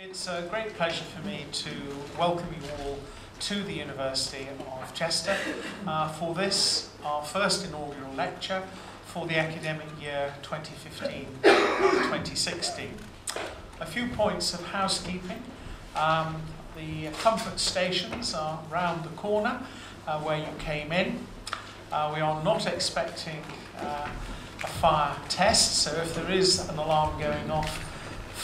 It's a great pleasure for me to welcome you all to the University of Chester uh, for this, our first inaugural lecture for the academic year 2015-2016. A few points of housekeeping. Um, the comfort stations are round the corner uh, where you came in. Uh, we are not expecting uh, a fire test, so if there is an alarm going off,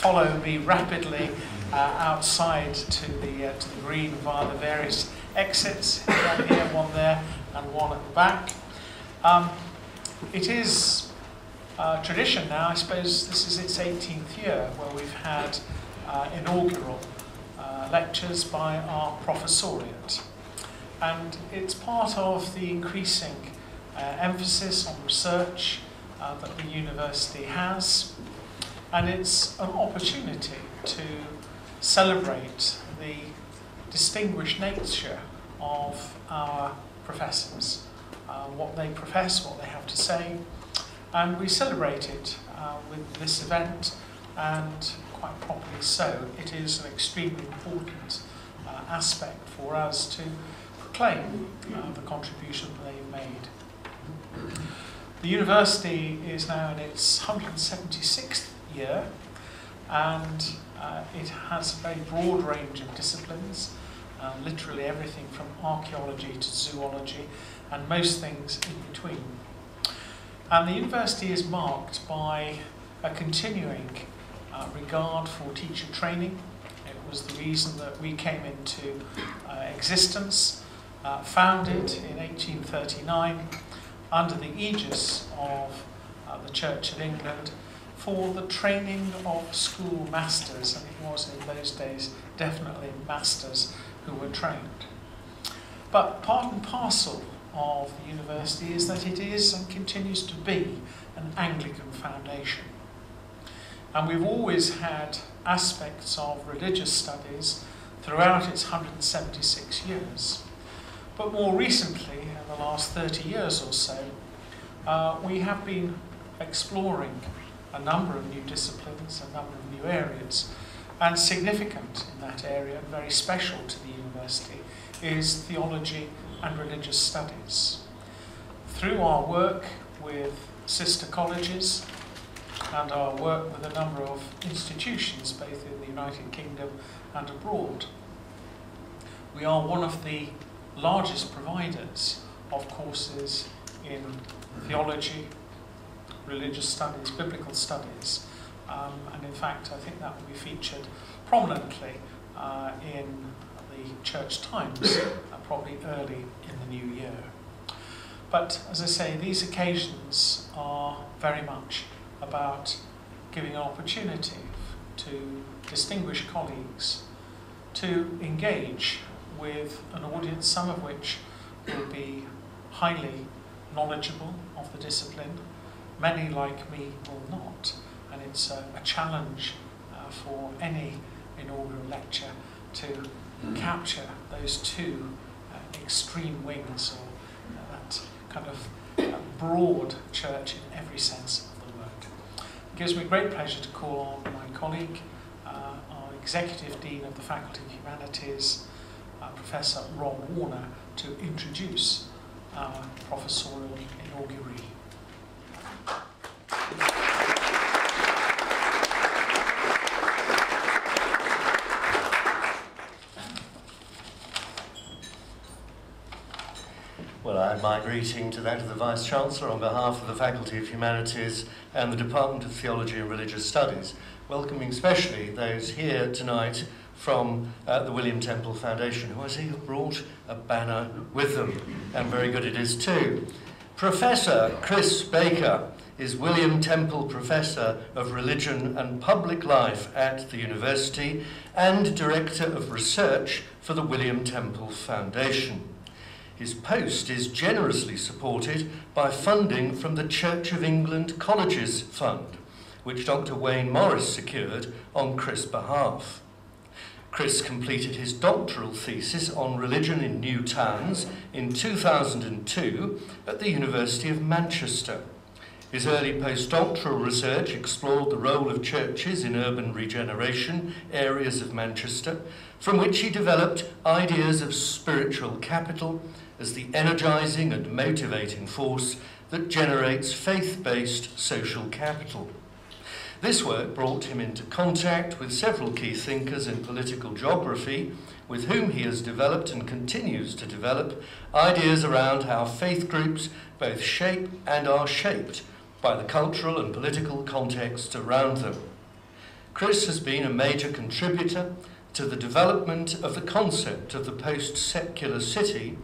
follow me rapidly uh, outside to the, uh, to the green via the various exits, one here, one there, and one at the back. Um, it is uh, tradition now, I suppose this is its 18th year, where we've had uh, inaugural uh, lectures by our professoriate. And it's part of the increasing uh, emphasis on research that the university has and it's an opportunity to celebrate the distinguished nature of our professors, uh, what they profess, what they have to say, and we celebrate it uh, with this event, and quite properly so. It is an extremely important uh, aspect for us to proclaim uh, the contribution they've made. The university is now in its 176th year, and uh, it has a very broad range of disciplines, uh, literally everything from archaeology to zoology, and most things in between. And the university is marked by a continuing uh, regard for teacher training. It was the reason that we came into uh, existence, uh, founded in 1839 under the aegis of uh, the Church of England for the training of school masters, and it was in those days definitely masters who were trained. But part and parcel of the university is that it is and continues to be an Anglican foundation. And we've always had aspects of religious studies throughout its 176 years. But more recently, in the last 30 years or so, uh, we have been exploring a number of new disciplines, a number of new areas. And significant in that area, and very special to the university, is theology and religious studies. Through our work with sister colleges and our work with a number of institutions, both in the United Kingdom and abroad, we are one of the largest providers of courses in theology, religious studies, biblical studies. Um, and in fact, I think that will be featured prominently uh, in the Church Times, uh, probably early in the new year. But as I say, these occasions are very much about giving an opportunity to distinguished colleagues to engage with an audience, some of which will be highly knowledgeable of the discipline, Many, like me, will not. And it's a, a challenge uh, for any inaugural lecture to mm. capture those two uh, extreme wings, or uh, that kind of uh, broad church in every sense of the word. It gives me great pleasure to call on my colleague, uh, our Executive Dean of the Faculty of Humanities, uh, Professor Ron Warner, to introduce our professorial inauguree. Well, I add my greeting to that of the Vice-Chancellor on behalf of the Faculty of Humanities and the Department of Theology and Religious Studies, welcoming especially those here tonight from uh, the William Temple Foundation, who I see have brought a banner with them, and very good it is too. Professor Chris Baker is William Temple Professor of Religion and Public Life at the University and Director of Research for the William Temple Foundation. His post is generously supported by funding from the Church of England Colleges Fund, which Dr. Wayne Morris secured on Chris' behalf. Chris completed his doctoral thesis on religion in new towns in 2002 at the University of Manchester His early postdoctoral research explored the role of churches in urban regeneration areas of Manchester, from which he developed ideas of spiritual capital as the energizing and motivating force that generates faith-based social capital. This work brought him into contact with several key thinkers in political geography, with whom he has developed and continues to develop ideas around how faith groups both shape and are shaped by the cultural and political context around them. Chris has been a major contributor to the development of the concept of the post-secular city,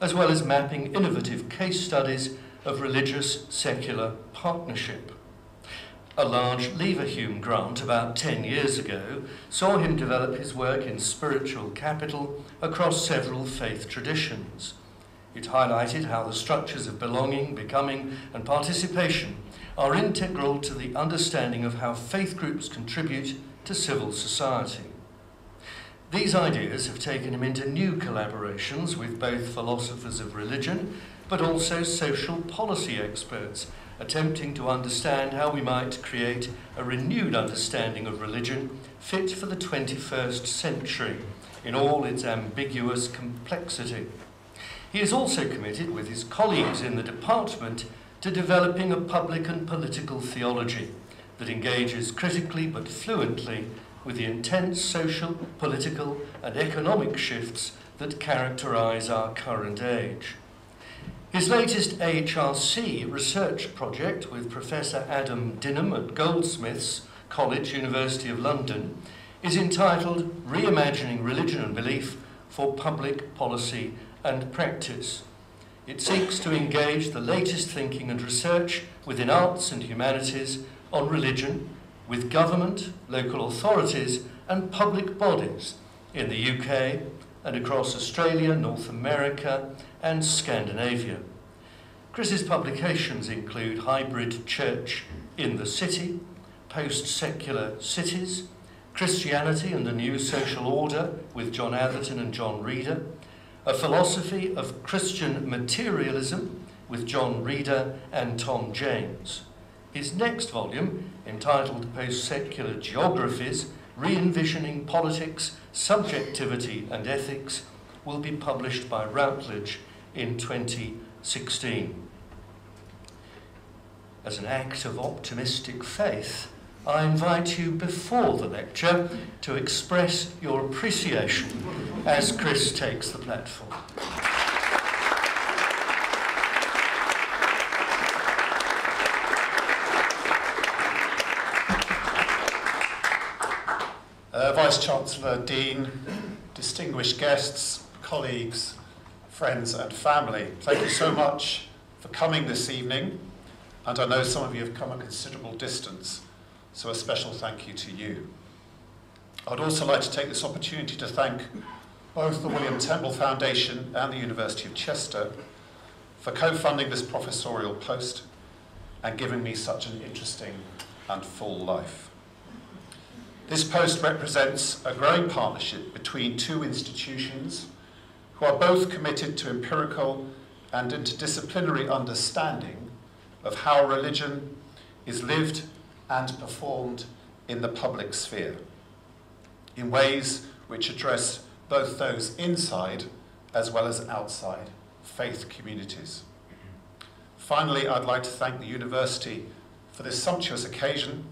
as well as mapping innovative case studies of religious secular partnership. A large Leverhulme grant about 10 years ago saw him develop his work in spiritual capital across several faith traditions. It highlighted how the structures of belonging, becoming, and participation are integral to the understanding of how faith groups contribute to civil society. These ideas have taken him into new collaborations with both philosophers of religion but also social policy experts, attempting to understand how we might create a renewed understanding of religion fit for the 21st century in all its ambiguous complexity. He is also committed with his colleagues in the department to developing a public and political theology that engages critically but fluently with the intense social, political, and economic shifts that characterize our current age. His latest AHRC research project with Professor Adam Dinham at Goldsmiths College, University of London, is entitled Reimagining Religion and Belief for Public Policy and Practice. It seeks to engage the latest thinking and research within arts and humanities on religion with government, local authorities and public bodies in the UK and across Australia, North America and Scandinavia. Chris's publications include Hybrid Church in the City, Post-Secular Cities, Christianity and the New Social Order with John Atherton and John Reader, a philosophy of Christian materialism with John Reader and Tom James. His next volume, entitled Post-Secular Geographies, Re-envisioning Politics, Subjectivity and Ethics, will be published by Routledge in 2016. As an act of optimistic faith, I invite you before the lecture to express your appreciation as Chris takes the platform. Uh, Vice Chancellor, Dean, distinguished guests, colleagues, friends and family, thank you so much for coming this evening. And I know some of you have come a considerable distance so a special thank you to you. I'd also like to take this opportunity to thank both the William Temple Foundation and the University of Chester for co-funding this professorial post and giving me such an interesting and full life. This post represents a growing partnership between two institutions who are both committed to empirical and interdisciplinary understanding of how religion is lived and performed in the public sphere in ways which address both those inside as well as outside faith communities. Finally, I'd like to thank the University for this sumptuous occasion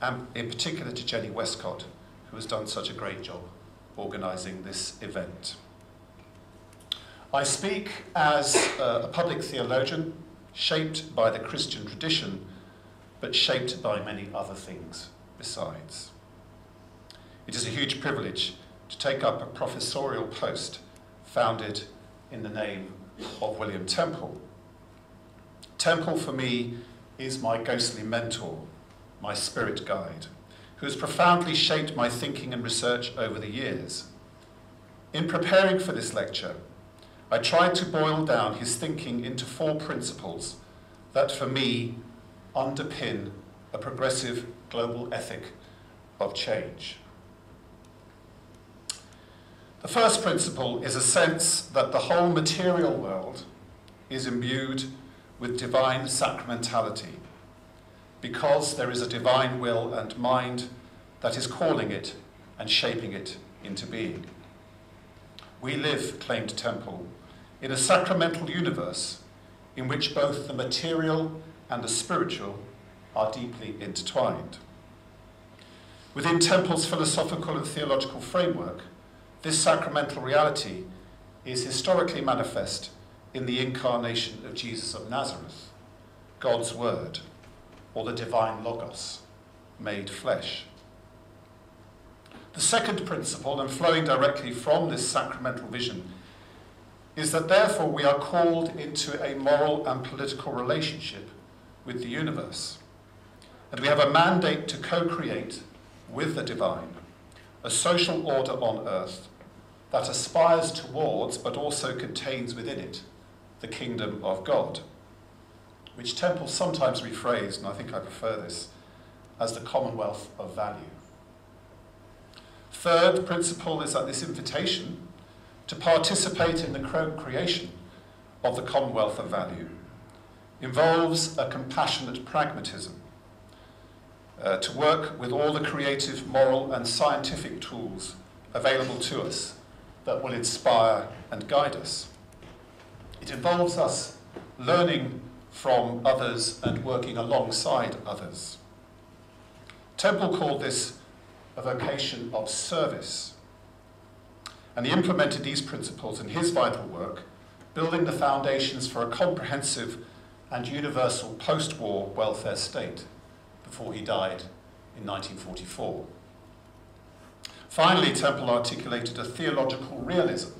and in particular to Jenny Westcott, who has done such a great job organising this event. I speak as a public theologian shaped by the Christian tradition but shaped by many other things besides. It is a huge privilege to take up a professorial post founded in the name of William Temple. Temple for me is my ghostly mentor, my spirit guide, who has profoundly shaped my thinking and research over the years. In preparing for this lecture, I tried to boil down his thinking into four principles that for me underpin a progressive global ethic of change. The first principle is a sense that the whole material world is imbued with divine sacramentality because there is a divine will and mind that is calling it and shaping it into being. We live, claimed Temple, in a sacramental universe in which both the material and the spiritual are deeply intertwined. Within Temple's philosophical and theological framework, this sacramental reality is historically manifest in the incarnation of Jesus of Nazareth, God's Word, or the divine Logos, made flesh. The second principle, and flowing directly from this sacramental vision, is that therefore we are called into a moral and political relationship with the universe. And we have a mandate to co create with the divine a social order on earth that aspires towards but also contains within it the kingdom of God, which Temple sometimes rephrased, and I think I prefer this, as the commonwealth of value. Third principle is that this invitation to participate in the creation of the commonwealth of value involves a compassionate pragmatism uh, to work with all the creative, moral, and scientific tools available to us that will inspire and guide us. It involves us learning from others and working alongside others. Temple called this a vocation of service. And he implemented these principles in his vital work, building the foundations for a comprehensive and universal post war welfare state before he died in 1944. Finally, Temple articulated a theological realism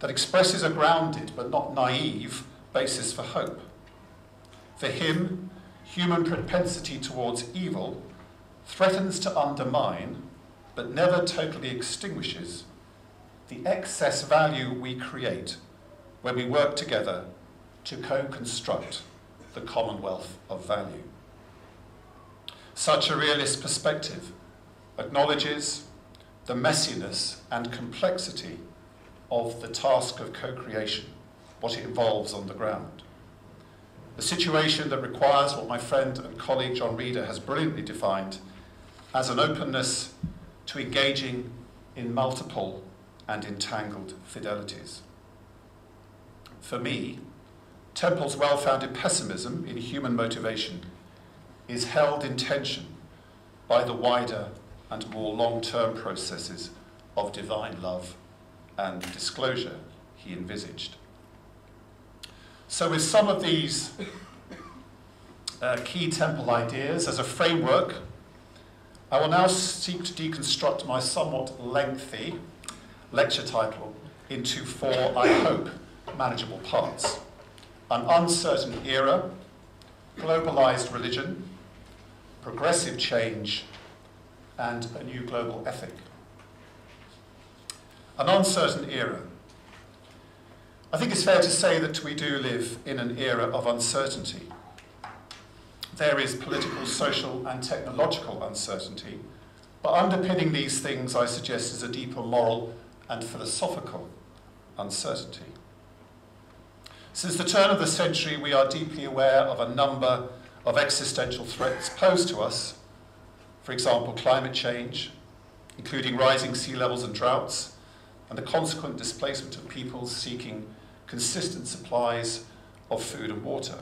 that expresses a grounded but not naive basis for hope. For him, human propensity towards evil threatens to undermine, but never totally extinguishes, the excess value we create when we work together to co construct the commonwealth of value. Such a realist perspective acknowledges the messiness and complexity of the task of co-creation, what it involves on the ground. A situation that requires what my friend and colleague John Reader has brilliantly defined as an openness to engaging in multiple and entangled fidelities. For me, Temple's well-founded pessimism in human motivation is held in tension by the wider and more long-term processes of divine love and disclosure he envisaged. So with some of these uh, key temple ideas as a framework, I will now seek to deconstruct my somewhat lengthy lecture title into four, I hope, manageable parts. An uncertain era, globalized religion, progressive change, and a new global ethic. An uncertain era. I think it's fair to say that we do live in an era of uncertainty. There is political, social, and technological uncertainty, but underpinning these things, I suggest, is a deeper moral and philosophical uncertainty. Since the turn of the century, we are deeply aware of a number of existential threats posed to us for example, climate change, including rising sea levels and droughts, and the consequent displacement of people seeking consistent supplies of food and water.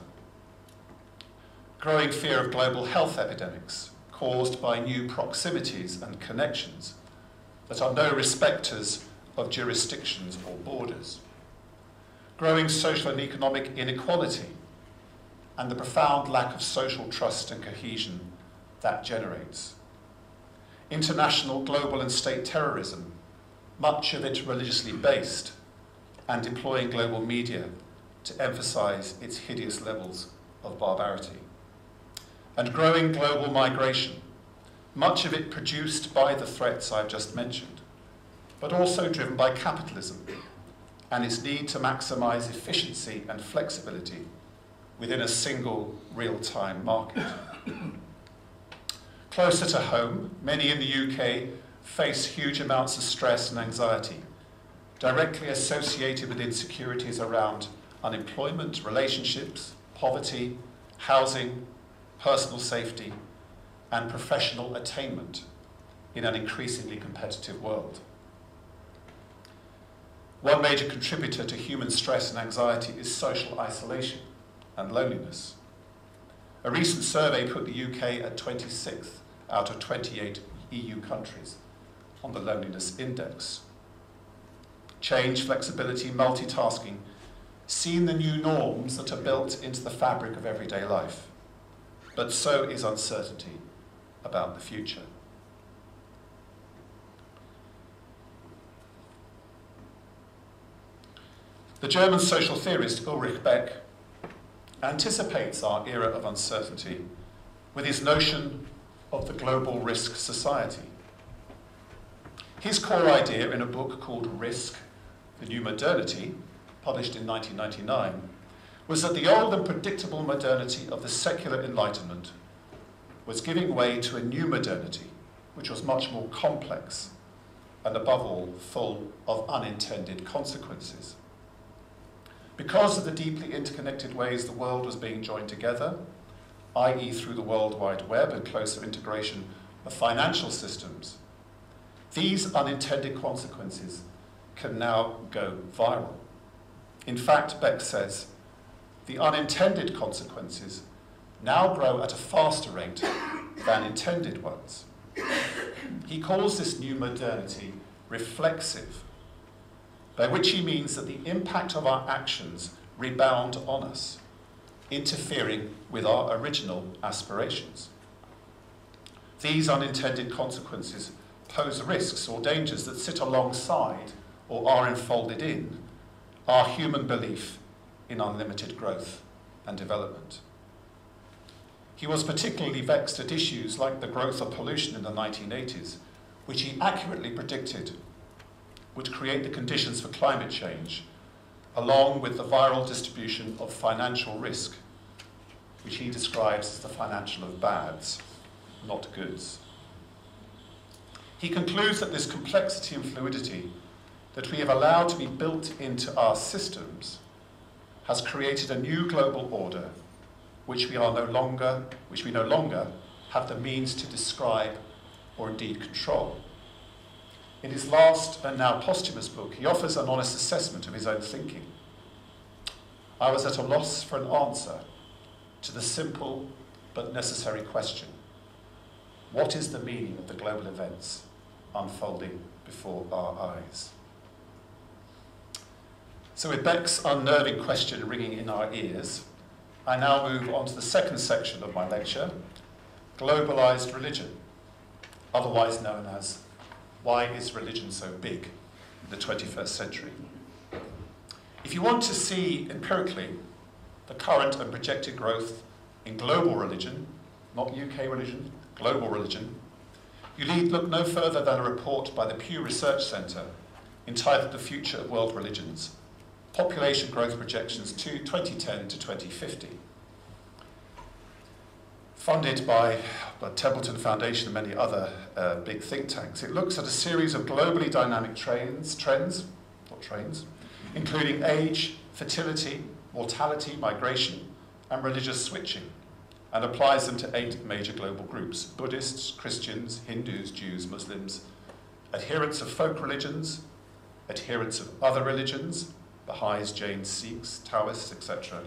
Growing fear of global health epidemics caused by new proximities and connections that are no respecters of jurisdictions or borders. Growing social and economic inequality and the profound lack of social trust and cohesion that generates. International, global, and state terrorism, much of it religiously based, and deploying global media to emphasize its hideous levels of barbarity. And growing global migration, much of it produced by the threats I've just mentioned, but also driven by capitalism and its need to maximize efficiency and flexibility within a single real-time market. Closer to home, many in the UK face huge amounts of stress and anxiety, directly associated with insecurities around unemployment, relationships, poverty, housing, personal safety, and professional attainment in an increasingly competitive world. One major contributor to human stress and anxiety is social isolation and loneliness. A recent survey put the UK at 26th out of 28 EU countries on the loneliness index. Change, flexibility, multitasking, seen the new norms that are built into the fabric of everyday life. But so is uncertainty about the future. The German social theorist Ulrich Beck anticipates our era of uncertainty with his notion of the global risk society. His core idea in a book called Risk, The New Modernity, published in 1999, was that the old and predictable modernity of the secular Enlightenment was giving way to a new modernity, which was much more complex and, above all, full of unintended consequences. Because of the deeply interconnected ways the world was being joined together, i.e., through the World Wide Web and closer integration of financial systems, these unintended consequences can now go viral. In fact, Beck says, the unintended consequences now grow at a faster rate than intended ones. He calls this new modernity reflexive, by which he means that the impact of our actions rebound on us, interfering with our original aspirations. These unintended consequences pose risks or dangers that sit alongside or are enfolded in our human belief in unlimited growth and development. He was particularly vexed at issues like the growth of pollution in the 1980s, which he accurately predicted would create the conditions for climate change, along with the viral distribution of financial risk, which he describes as the financial of bads, not goods. He concludes that this complexity and fluidity that we have allowed to be built into our systems has created a new global order which we are no longer which we no longer have the means to describe or indeed control. In his last and now posthumous book, he offers an honest assessment of his own thinking. I was at a loss for an answer to the simple but necessary question What is the meaning of the global events unfolding before our eyes? So, with Beck's unnerving question ringing in our ears, I now move on to the second section of my lecture Globalized Religion, otherwise known as Why is Religion So Big in the 21st Century? If you want to see empirically the current and projected growth in global religion, not UK religion, global religion, you need look no further than a report by the Pew Research Centre entitled The Future of World Religions population growth projections to 2010 to 2050. Funded by the Templeton Foundation and many other uh, big think tanks, it looks at a series of globally dynamic trends, trends, not trains, including age, fertility, mortality, migration, and religious switching, and applies them to eight major global groups Buddhists, Christians, Hindus, Jews, Muslims, adherents of folk religions, adherents of other religions, Baha'is, Jains, Sikhs, Taoists, etc.,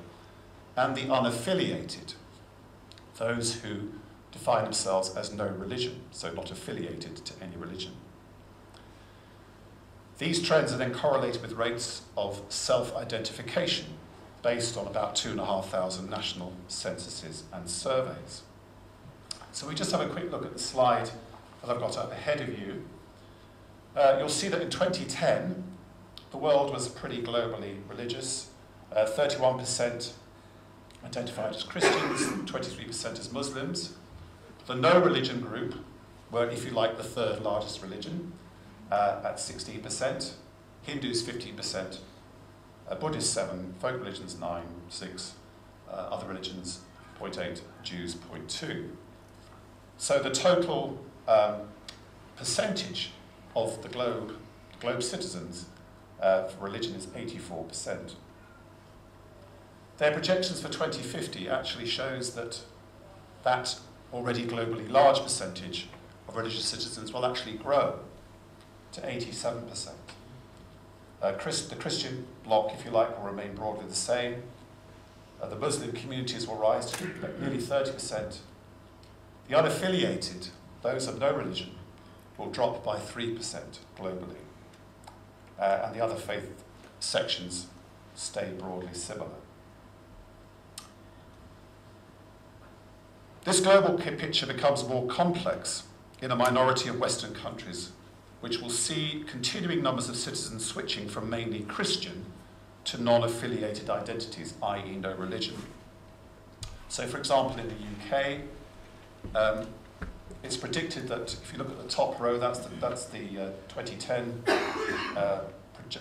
and the unaffiliated, those who define themselves as no religion, so not affiliated to any religion. These trends are then correlated with rates of self identification based on about 2,500 national censuses and surveys. So we just have a quick look at the slide that I've got up ahead of you. Uh, you'll see that in 2010, the world was pretty globally religious. Uh, 31% identified as Christians, 23% as Muslims. The no religion group were, if you like, the third largest religion uh, at 16%, Hindus 15%, uh, Buddhists 7, folk religions 9, 6, uh, other religions 0.8, Jews 0.2. So the total um, percentage of the globe, globe citizens uh, for religion is 84%. Their projections for 2050 actually shows that that already globally large percentage of religious citizens will actually grow to 87%. Uh, Christ, the Christian bloc, if you like, will remain broadly the same. Uh, the Muslim communities will rise to nearly 30%. The unaffiliated, those of no religion, will drop by 3% globally. Uh, and the other faith sections stay broadly similar. This global picture becomes more complex in a minority of Western countries, which will see continuing numbers of citizens switching from mainly Christian to non-affiliated identities, i.e. no religion. So for example, in the UK, um, it's predicted that if you look at the top row, that's the, that's the uh, 2010, uh,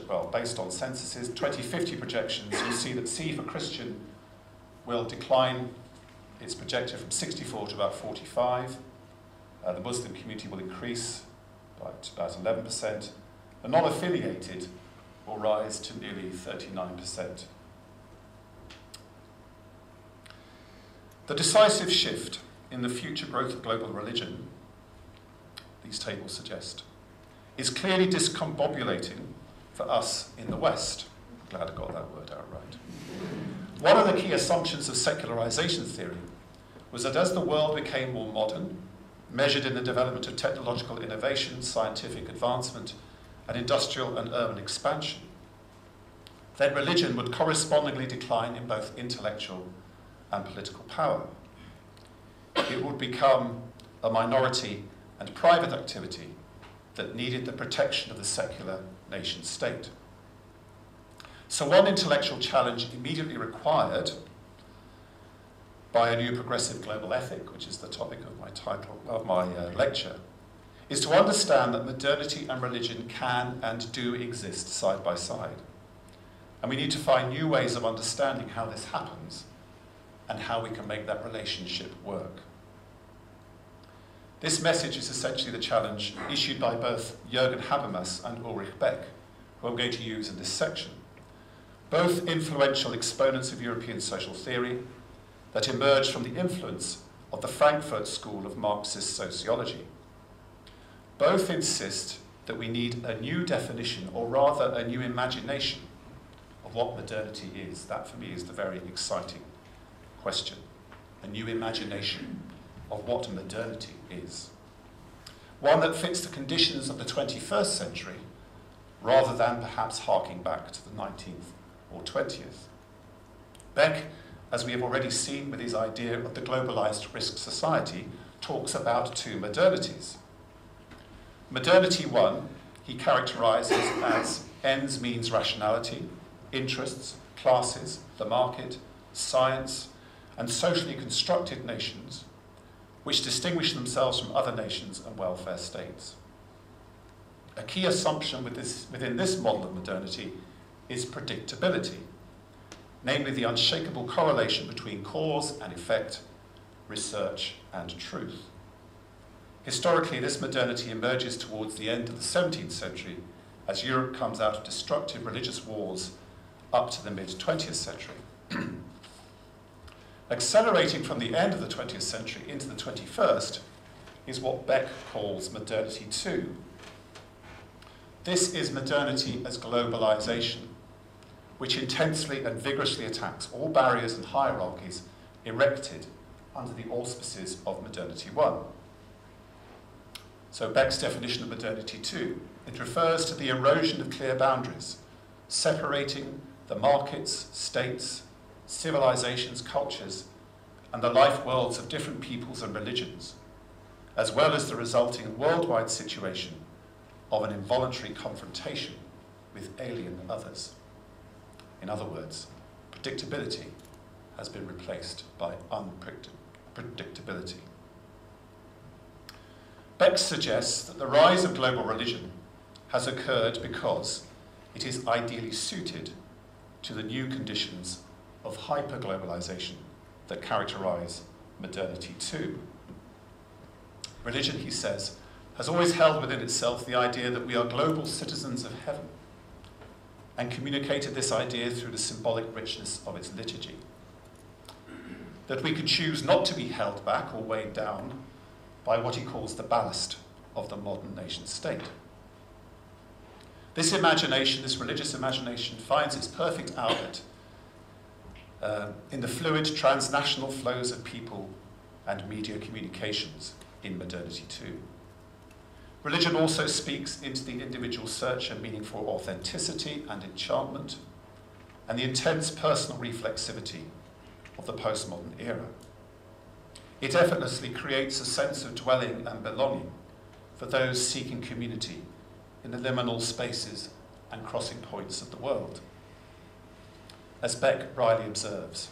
well, based on censuses, 2050 projections, you see that C for Christian will decline it's projected from 64 to about 45. Uh, the Muslim community will increase by about 11%. The non-affiliated will rise to nearly 39%. The decisive shift in the future growth of global religion, these tables suggest, is clearly discombobulating for us in the West. I'm Glad I got that word out right. One of the key assumptions of secularization theory was that as the world became more modern, measured in the development of technological innovation, scientific advancement, and industrial and urban expansion, then religion would correspondingly decline in both intellectual and political power. It would become a minority and private activity that needed the protection of the secular nation state. So one intellectual challenge immediately required by a new progressive global ethic, which is the topic of my title of my uh, lecture, is to understand that modernity and religion can and do exist side by side. And we need to find new ways of understanding how this happens and how we can make that relationship work. This message is essentially the challenge issued by both Jürgen Habermas and Ulrich Beck, who I'm going to use in this section. Both influential exponents of European social theory that emerged from the influence of the Frankfurt School of Marxist sociology. Both insist that we need a new definition, or rather a new imagination, of what modernity is. That for me is the very exciting question. A new imagination of what modernity is. One that fits the conditions of the 21st century rather than perhaps harking back to the 19th or 20th. Beck as we have already seen with his idea of the globalized risk society, talks about two modernities. Modernity one, he characterizes as ends means rationality, interests, classes, the market, science, and socially constructed nations, which distinguish themselves from other nations and welfare states. A key assumption with this, within this model of modernity is predictability namely the unshakable correlation between cause and effect, research and truth. Historically, this modernity emerges towards the end of the 17th century as Europe comes out of destructive religious wars up to the mid-20th century. Accelerating from the end of the 20th century into the 21st is what Beck calls modernity 2. This is modernity as globalization, which intensely and vigorously attacks all barriers and hierarchies erected under the auspices of modernity one. So Beck's definition of modernity two, it refers to the erosion of clear boundaries, separating the markets, states, civilizations, cultures, and the life worlds of different peoples and religions, as well as the resulting worldwide situation of an involuntary confrontation with alien others. In other words, predictability has been replaced by unpredictability. Beck suggests that the rise of global religion has occurred because it is ideally suited to the new conditions of hyperglobalization that characterize modernity two. Religion, he says, has always held within itself the idea that we are global citizens of heaven and communicated this idea through the symbolic richness of its liturgy. that we could choose not to be held back or weighed down by what he calls the ballast of the modern nation state. This imagination, this religious imagination, finds its perfect outlet uh, in the fluid transnational flows of people and media communications in modernity two. Religion also speaks into the individual search and meaning for authenticity and enchantment, and the intense personal reflexivity of the postmodern era. It effortlessly creates a sense of dwelling and belonging for those seeking community in the liminal spaces and crossing points of the world. As Beck wryly observes,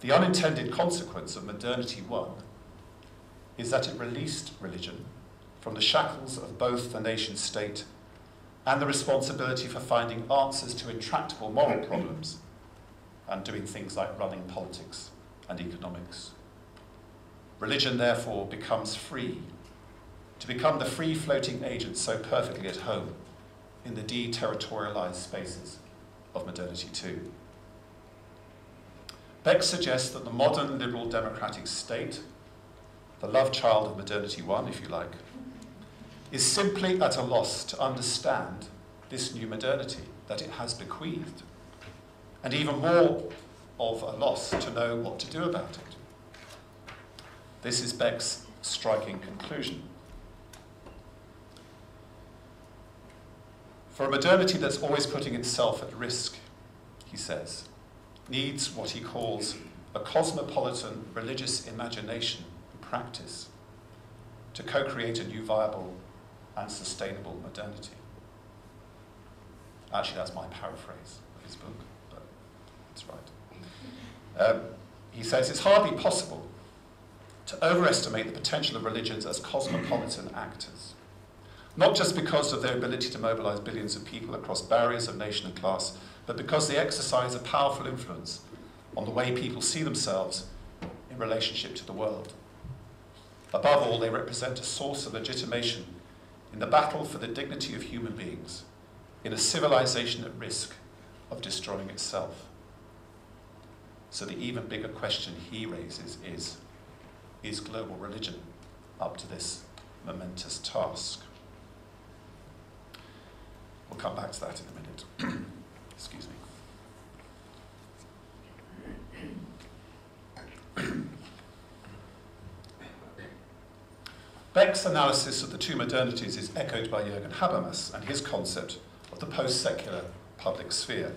the unintended consequence of modernity one is that it released religion from the shackles of both the nation state and the responsibility for finding answers to intractable moral problems and doing things like running politics and economics. Religion, therefore, becomes free, to become the free floating agent so perfectly at home in the deterritorialized spaces of modernity two. Beck suggests that the modern liberal democratic state, the love child of modernity one, if you like, is simply at a loss to understand this new modernity that it has bequeathed, and even more of a loss to know what to do about it. This is Beck's striking conclusion. For a modernity that's always putting itself at risk, he says, needs what he calls a cosmopolitan religious imagination and practice to co create a new viable and sustainable modernity. Actually, that's my paraphrase of his book, but it's right. Um, he says it's hardly possible to overestimate the potential of religions as cosmopolitan actors, not just because of their ability to mobilize billions of people across barriers of nation and class but because they exercise a powerful influence on the way people see themselves in relationship to the world. Above all, they represent a source of legitimation in the battle for the dignity of human beings in a civilization at risk of destroying itself. So the even bigger question he raises is, is global religion up to this momentous task? We'll come back to that in a minute. Excuse me. Beck's analysis of the two modernities is echoed by Jürgen Habermas and his concept of the post-secular public sphere.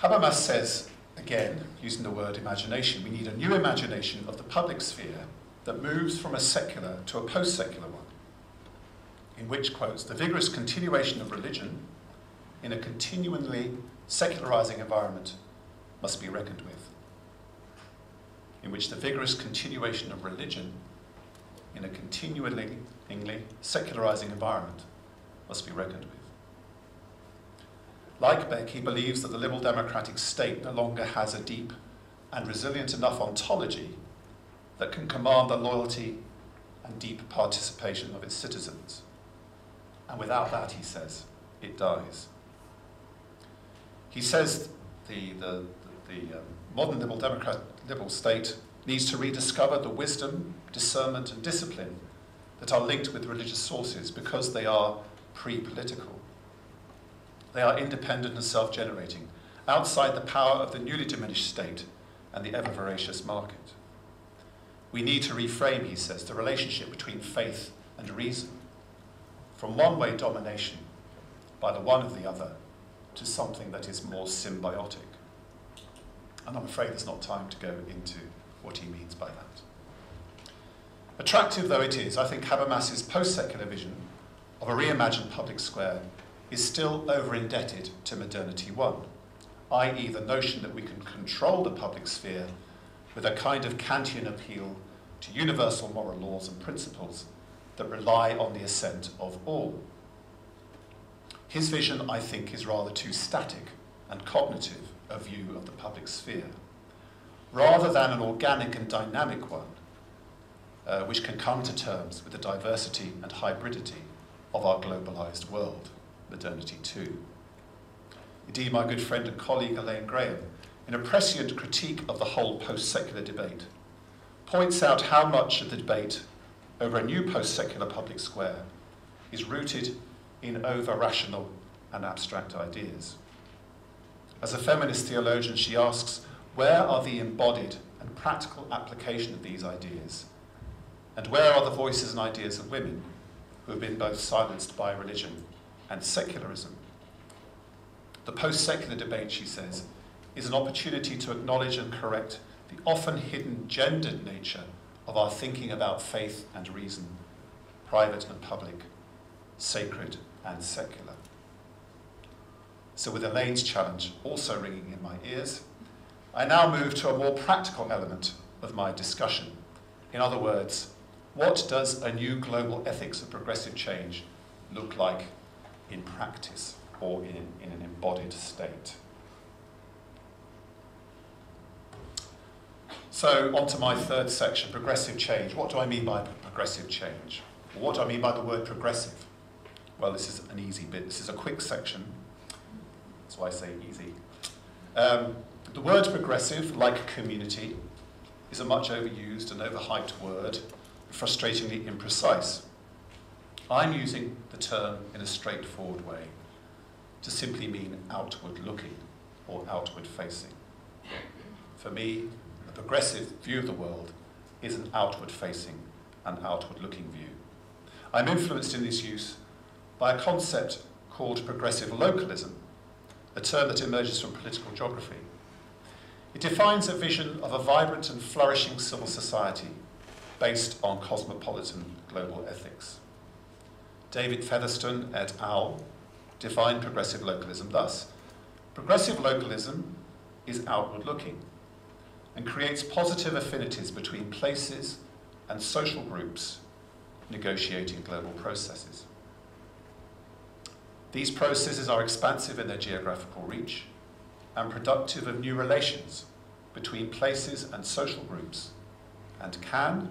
Habermas says, again, using the word imagination, we need a new imagination of the public sphere that moves from a secular to a post-secular one in which, quotes, the vigorous continuation of religion in a continually secularizing environment must be reckoned with. In which the vigorous continuation of religion in a continually secularizing environment must be reckoned with. Like Beck, he believes that the liberal democratic state no longer has a deep and resilient enough ontology that can command the loyalty and deep participation of its citizens. And without that, he says, it dies. He says the, the, the um, modern liberal democrat, liberal state needs to rediscover the wisdom, discernment, and discipline that are linked with religious sources because they are pre-political. They are independent and self-generating, outside the power of the newly diminished state and the ever-voracious market. We need to reframe, he says, the relationship between faith and reason from one-way domination by the one of the other to something that is more symbiotic. And I'm afraid there's not time to go into what he means by that. Attractive though it is, I think Habermas's post-secular vision of a reimagined public square is still over-indebted to modernity one, i.e. the notion that we can control the public sphere with a kind of Kantian appeal to universal moral laws and principles that rely on the assent of all. His vision, I think, is rather too static and cognitive a view of the public sphere, rather than an organic and dynamic one, uh, which can come to terms with the diversity and hybridity of our globalized world, modernity two. Indeed, my good friend and colleague Elaine Graham in a prescient critique of the whole post-secular debate, points out how much of the debate over a new post-secular public square is rooted in over-rational and abstract ideas. As a feminist theologian, she asks, where are the embodied and practical application of these ideas? And where are the voices and ideas of women who have been both silenced by religion and secularism? The post-secular debate, she says, is an opportunity to acknowledge and correct the often hidden gendered nature of our thinking about faith and reason, private and public, sacred and secular. So with Elaine's challenge also ringing in my ears, I now move to a more practical element of my discussion. In other words, what does a new global ethics of progressive change look like in practice or in, in an embodied state? So, on to my third section progressive change. What do I mean by progressive change? what do I mean by the word progressive? Well, this is an easy bit. This is a quick section. I say easy. Um, the word progressive, like community, is a much overused and overhyped word, frustratingly imprecise. I'm using the term in a straightforward way to simply mean outward looking or outward facing. For me, a progressive view of the world is an outward facing and outward looking view. I'm influenced in this use by a concept called progressive localism, a term that emerges from political geography. It defines a vision of a vibrant and flourishing civil society based on cosmopolitan global ethics. David Featherstone et al. define progressive localism thus. Progressive localism is outward looking and creates positive affinities between places and social groups negotiating global processes. These processes are expansive in their geographical reach and productive of new relations between places and social groups and can,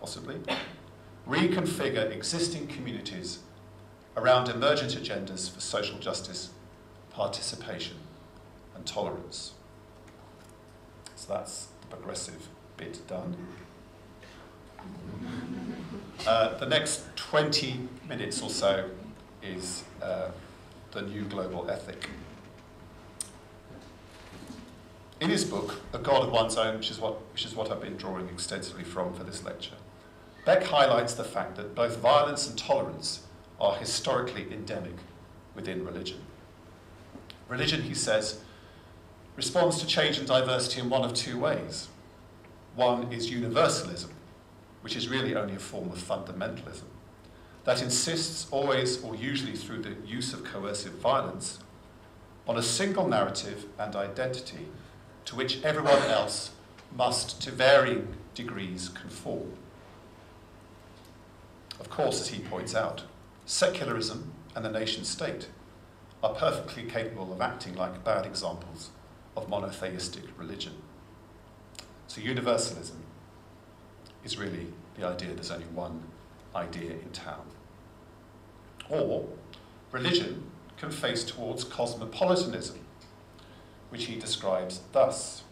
possibly, reconfigure existing communities around emergent agendas for social justice, participation and tolerance. So that's the progressive bit done. Uh, the next 20 minutes or so is uh, the new global ethic. In his book, A God of One's Own, which is, what, which is what I've been drawing extensively from for this lecture, Beck highlights the fact that both violence and tolerance are historically endemic within religion. Religion, he says, responds to change and diversity in one of two ways. One is universalism, which is really only a form of fundamentalism that insists always or usually through the use of coercive violence on a single narrative and identity to which everyone else must, to varying degrees, conform. Of course, as he points out, secularism and the nation state are perfectly capable of acting like bad examples of monotheistic religion. So universalism is really the idea there's only one idea in town. Or religion can face towards cosmopolitanism, which he describes thus.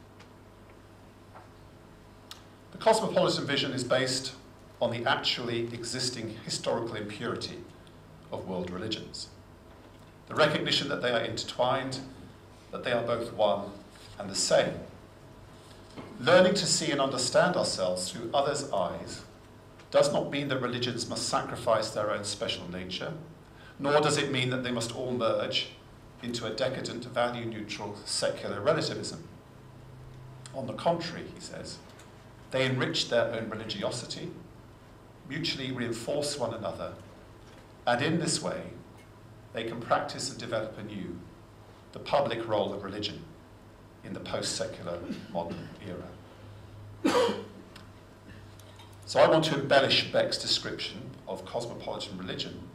The cosmopolitan vision is based on the actually existing historical impurity of world religions. The recognition that they are intertwined, that they are both one and the same. Learning to see and understand ourselves through others' eyes does not mean that religions must sacrifice their own special nature, nor does it mean that they must all merge into a decadent, value neutral, secular relativism. On the contrary, he says, they enrich their own religiosity, mutually reinforce one another, and in this way, they can practice and develop anew the public role of religion in the post secular modern era. So I want to embellish Beck's description of cosmopolitan religion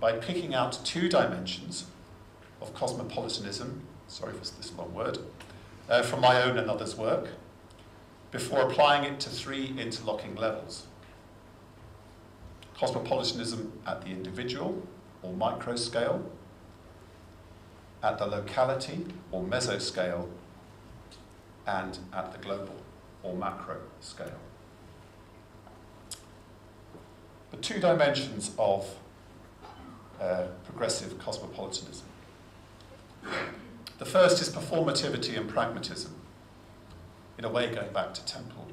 by picking out two dimensions of cosmopolitanism, sorry for this long word, uh, from my own and others' work, before applying it to three interlocking levels. Cosmopolitanism at the individual or micro scale, at the locality or meso scale, and at the global or macro scale. The two dimensions of uh, progressive cosmopolitanism. The first is performativity and pragmatism, in a way going back to Temple.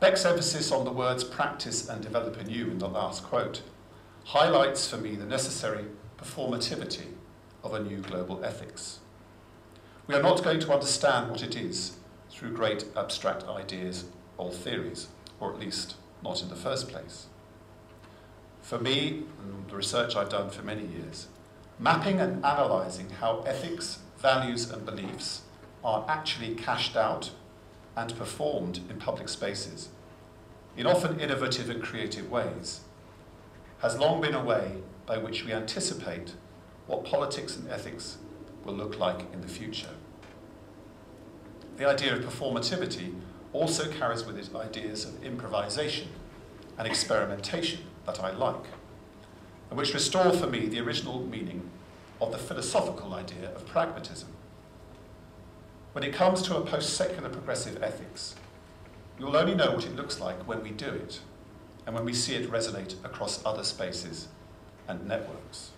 Beck's emphasis on the words practice and develop anew in the last quote highlights for me the necessary performativity of a new global ethics. We are not going to understand what it is through great abstract ideas or theories, or at least not in the first place. For me, and the research I've done for many years, mapping and analysing how ethics, values and beliefs are actually cashed out and performed in public spaces in often innovative and creative ways has long been a way by which we anticipate what politics and ethics will look like in the future. The idea of performativity also carries with it ideas of improvisation and experimentation that I like, and which restore for me the original meaning of the philosophical idea of pragmatism. When it comes to a post-secular progressive ethics, we will only know what it looks like when we do it, and when we see it resonate across other spaces and networks.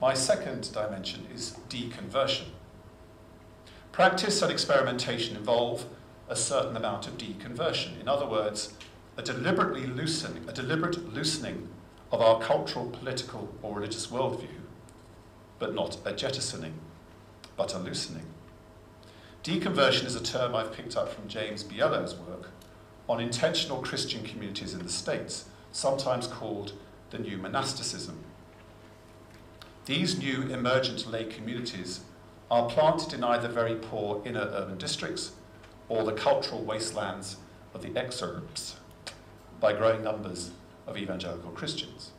My second dimension is deconversion. Practice and experimentation involve a certain amount of deconversion. In other words, a deliberately loosening, a deliberate loosening of our cultural, political, or religious worldview, but not a jettisoning, but a loosening. Deconversion is a term I've picked up from James Bielo's work on intentional Christian communities in the States, sometimes called the New Monasticism. These new emergent lay communities are planted in either very poor inner urban districts or the cultural wastelands of the exurbs by growing numbers of evangelical Christians.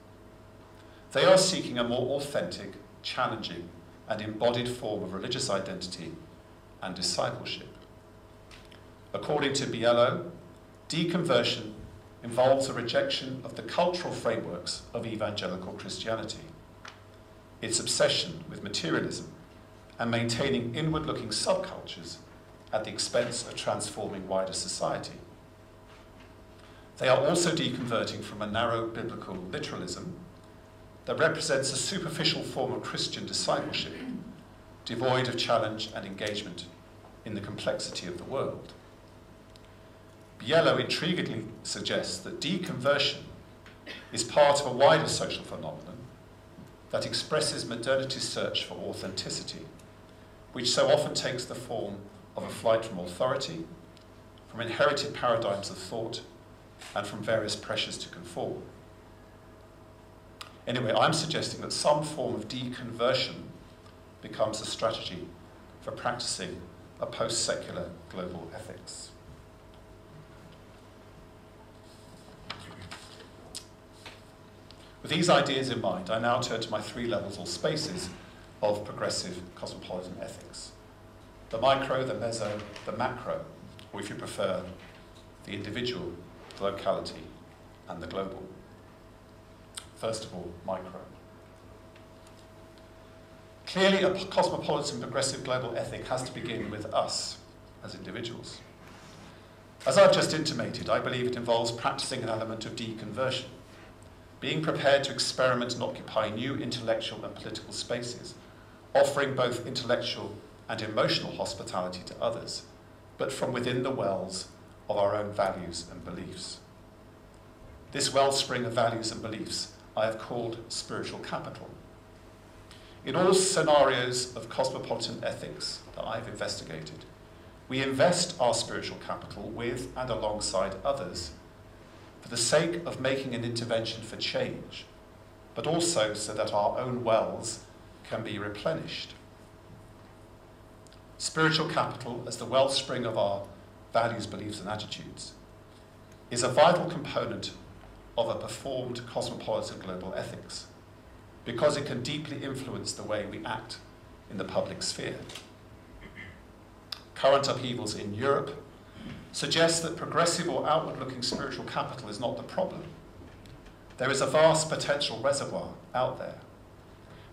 They are seeking a more authentic, challenging, and embodied form of religious identity and discipleship. According to Bielo, deconversion involves a rejection of the cultural frameworks of evangelical Christianity its obsession with materialism, and maintaining inward looking subcultures at the expense of transforming wider society. They are also deconverting from a narrow biblical literalism that represents a superficial form of Christian discipleship, devoid of challenge and engagement in the complexity of the world. Bielo intriguingly suggests that deconversion is part of a wider social phenomenon that expresses modernity's search for authenticity, which so often takes the form of a flight from authority, from inherited paradigms of thought, and from various pressures to conform. Anyway, I'm suggesting that some form of deconversion becomes a strategy for practicing a post-secular global ethics. With these ideas in mind, I now turn to my three levels or spaces of progressive cosmopolitan ethics. The micro, the meso, the macro, or if you prefer, the individual, the locality, and the global. First of all, micro. Clearly, a cosmopolitan progressive global ethic has to begin with us as individuals. As I've just intimated, I believe it involves practicing an element of deconversion being prepared to experiment and occupy new intellectual and political spaces, offering both intellectual and emotional hospitality to others, but from within the wells of our own values and beliefs. This wellspring of values and beliefs I have called spiritual capital. In all scenarios of cosmopolitan ethics that I've investigated, we invest our spiritual capital with and alongside others for the sake of making an intervention for change, but also so that our own wells can be replenished. Spiritual capital, as the wellspring of our values, beliefs, and attitudes, is a vital component of a performed cosmopolitan global ethics because it can deeply influence the way we act in the public sphere. Current upheavals in Europe suggest that progressive or outward looking spiritual capital is not the problem. There is a vast potential reservoir out there.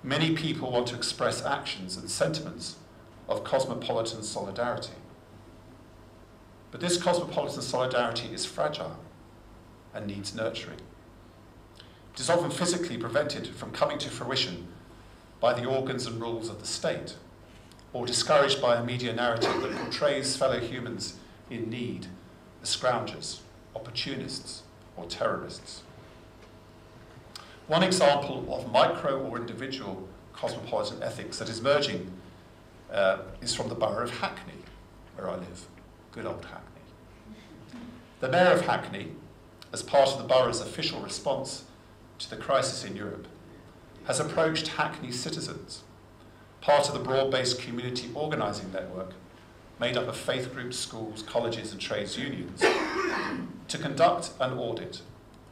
Many people want to express actions and sentiments of cosmopolitan solidarity. But this cosmopolitan solidarity is fragile and needs nurturing. It is often physically prevented from coming to fruition by the organs and rules of the state, or discouraged by a media narrative that portrays fellow humans in need as scroungers, opportunists, or terrorists. One example of micro or individual cosmopolitan ethics that is merging uh, is from the borough of Hackney, where I live. Good old Hackney. The Mayor of Hackney, as part of the borough's official response to the crisis in Europe, has approached Hackney citizens, part of the broad-based community organising network made up of faith groups, schools, colleges and trades unions, to conduct an audit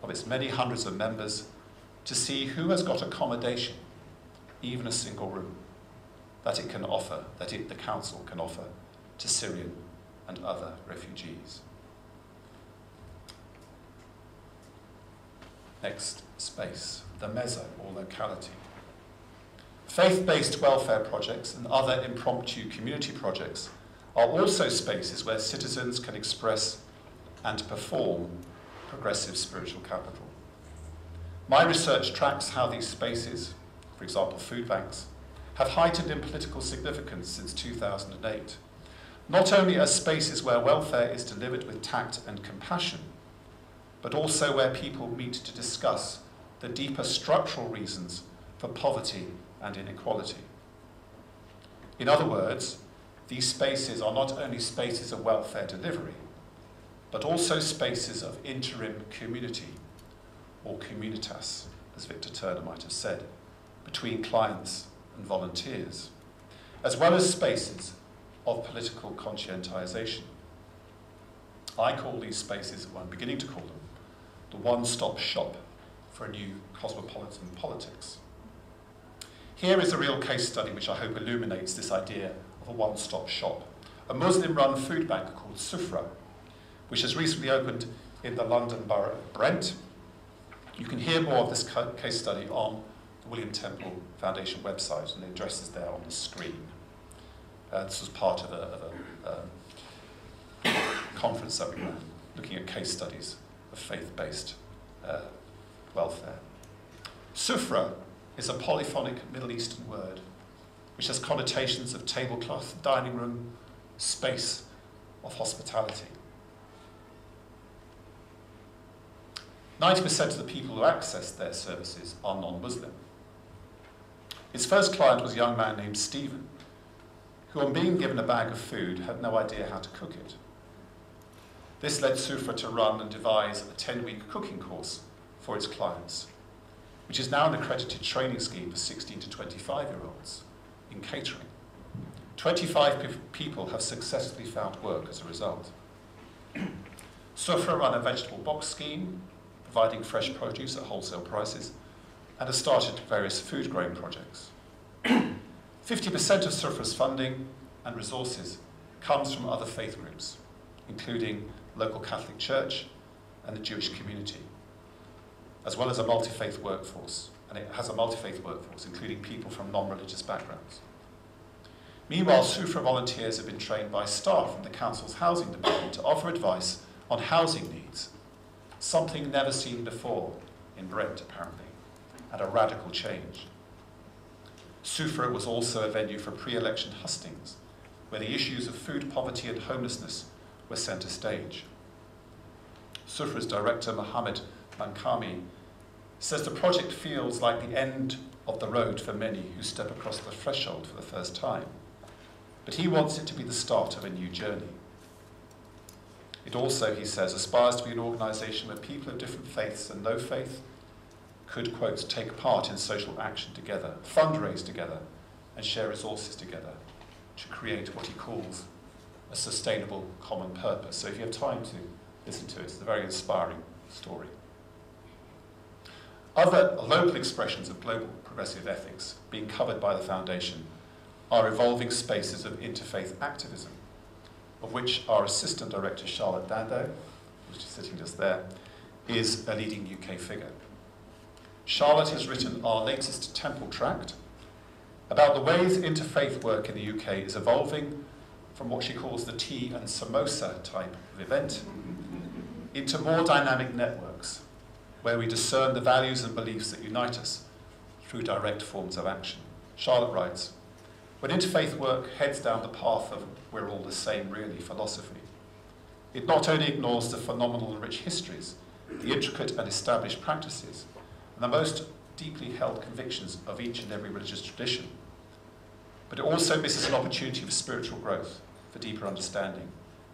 of its many hundreds of members to see who has got accommodation, even a single room, that it can offer, that it, the council can offer to Syrian and other refugees. Next space, the meso or locality. Faith-based welfare projects and other impromptu community projects are also spaces where citizens can express and perform progressive spiritual capital. My research tracks how these spaces, for example food banks, have heightened in political significance since 2008, not only as spaces where welfare is delivered with tact and compassion, but also where people meet to discuss the deeper structural reasons for poverty and inequality. In other words, these spaces are not only spaces of welfare delivery, but also spaces of interim community, or communitas, as Victor Turner might have said, between clients and volunteers, as well as spaces of political conscientisation. I call these spaces, well, I'm beginning to call them, the one-stop shop for a new cosmopolitan politics. Here is a real case study which I hope illuminates this idea of a one-stop shop. A Muslim-run food bank called Sufra, which has recently opened in the London borough of Brent. You can hear more of this case study on the William Temple Foundation website, and the address is there on the screen. Uh, this was part of a, of a um, conference that we ran, looking at case studies of faith-based uh, welfare. Sufra is a polyphonic Middle Eastern word which has connotations of tablecloth, dining room, space of hospitality. 90% of the people who access their services are non-Muslim. His first client was a young man named Stephen, who on being given a bag of food had no idea how to cook it. This led Sufra to run and devise a 10-week cooking course for its clients, which is now an accredited training scheme for 16 to 25-year-olds in catering. 25 people have successfully found work as a result. Sufra run a vegetable box scheme, providing fresh produce at wholesale prices, and has started various food grain projects. 50% of Sufra's funding and resources comes from other faith groups, including local Catholic Church and the Jewish community, as well as a multi-faith workforce. And it has a multi-faith workforce, including people from non-religious backgrounds. Meanwhile, Sufra volunteers have been trained by staff from the council's housing department to offer advice on housing needs, something never seen before in Brent, apparently, and a radical change. Sufra was also a venue for pre-election hustings, where the issues of food poverty and homelessness were centre stage. Sufra's director, Mohammed Mamdani, says the project feels like the end of the road for many who step across the threshold for the first time. But he wants it to be the start of a new journey. It also, he says, aspires to be an organisation where people of different faiths and no faith could, quote, take part in social action together, fundraise together, and share resources together to create what he calls a sustainable common purpose. So if you have time to listen to it, it's a very inspiring story. Other local expressions of global progressive ethics being covered by the Foundation are evolving spaces of interfaith activism, of which our Assistant Director, Charlotte Dando, who's sitting just there, is a leading UK figure. Charlotte has written our latest temple tract, about the ways interfaith work in the UK is evolving from what she calls the tea and samosa type of event into more dynamic networks where we discern the values and beliefs that unite us through direct forms of action. Charlotte writes, when interfaith work heads down the path of we're all the same really philosophy, it not only ignores the phenomenal and rich histories, the intricate and established practices, and the most deeply held convictions of each and every religious tradition, but it also misses an opportunity for spiritual growth, for deeper understanding,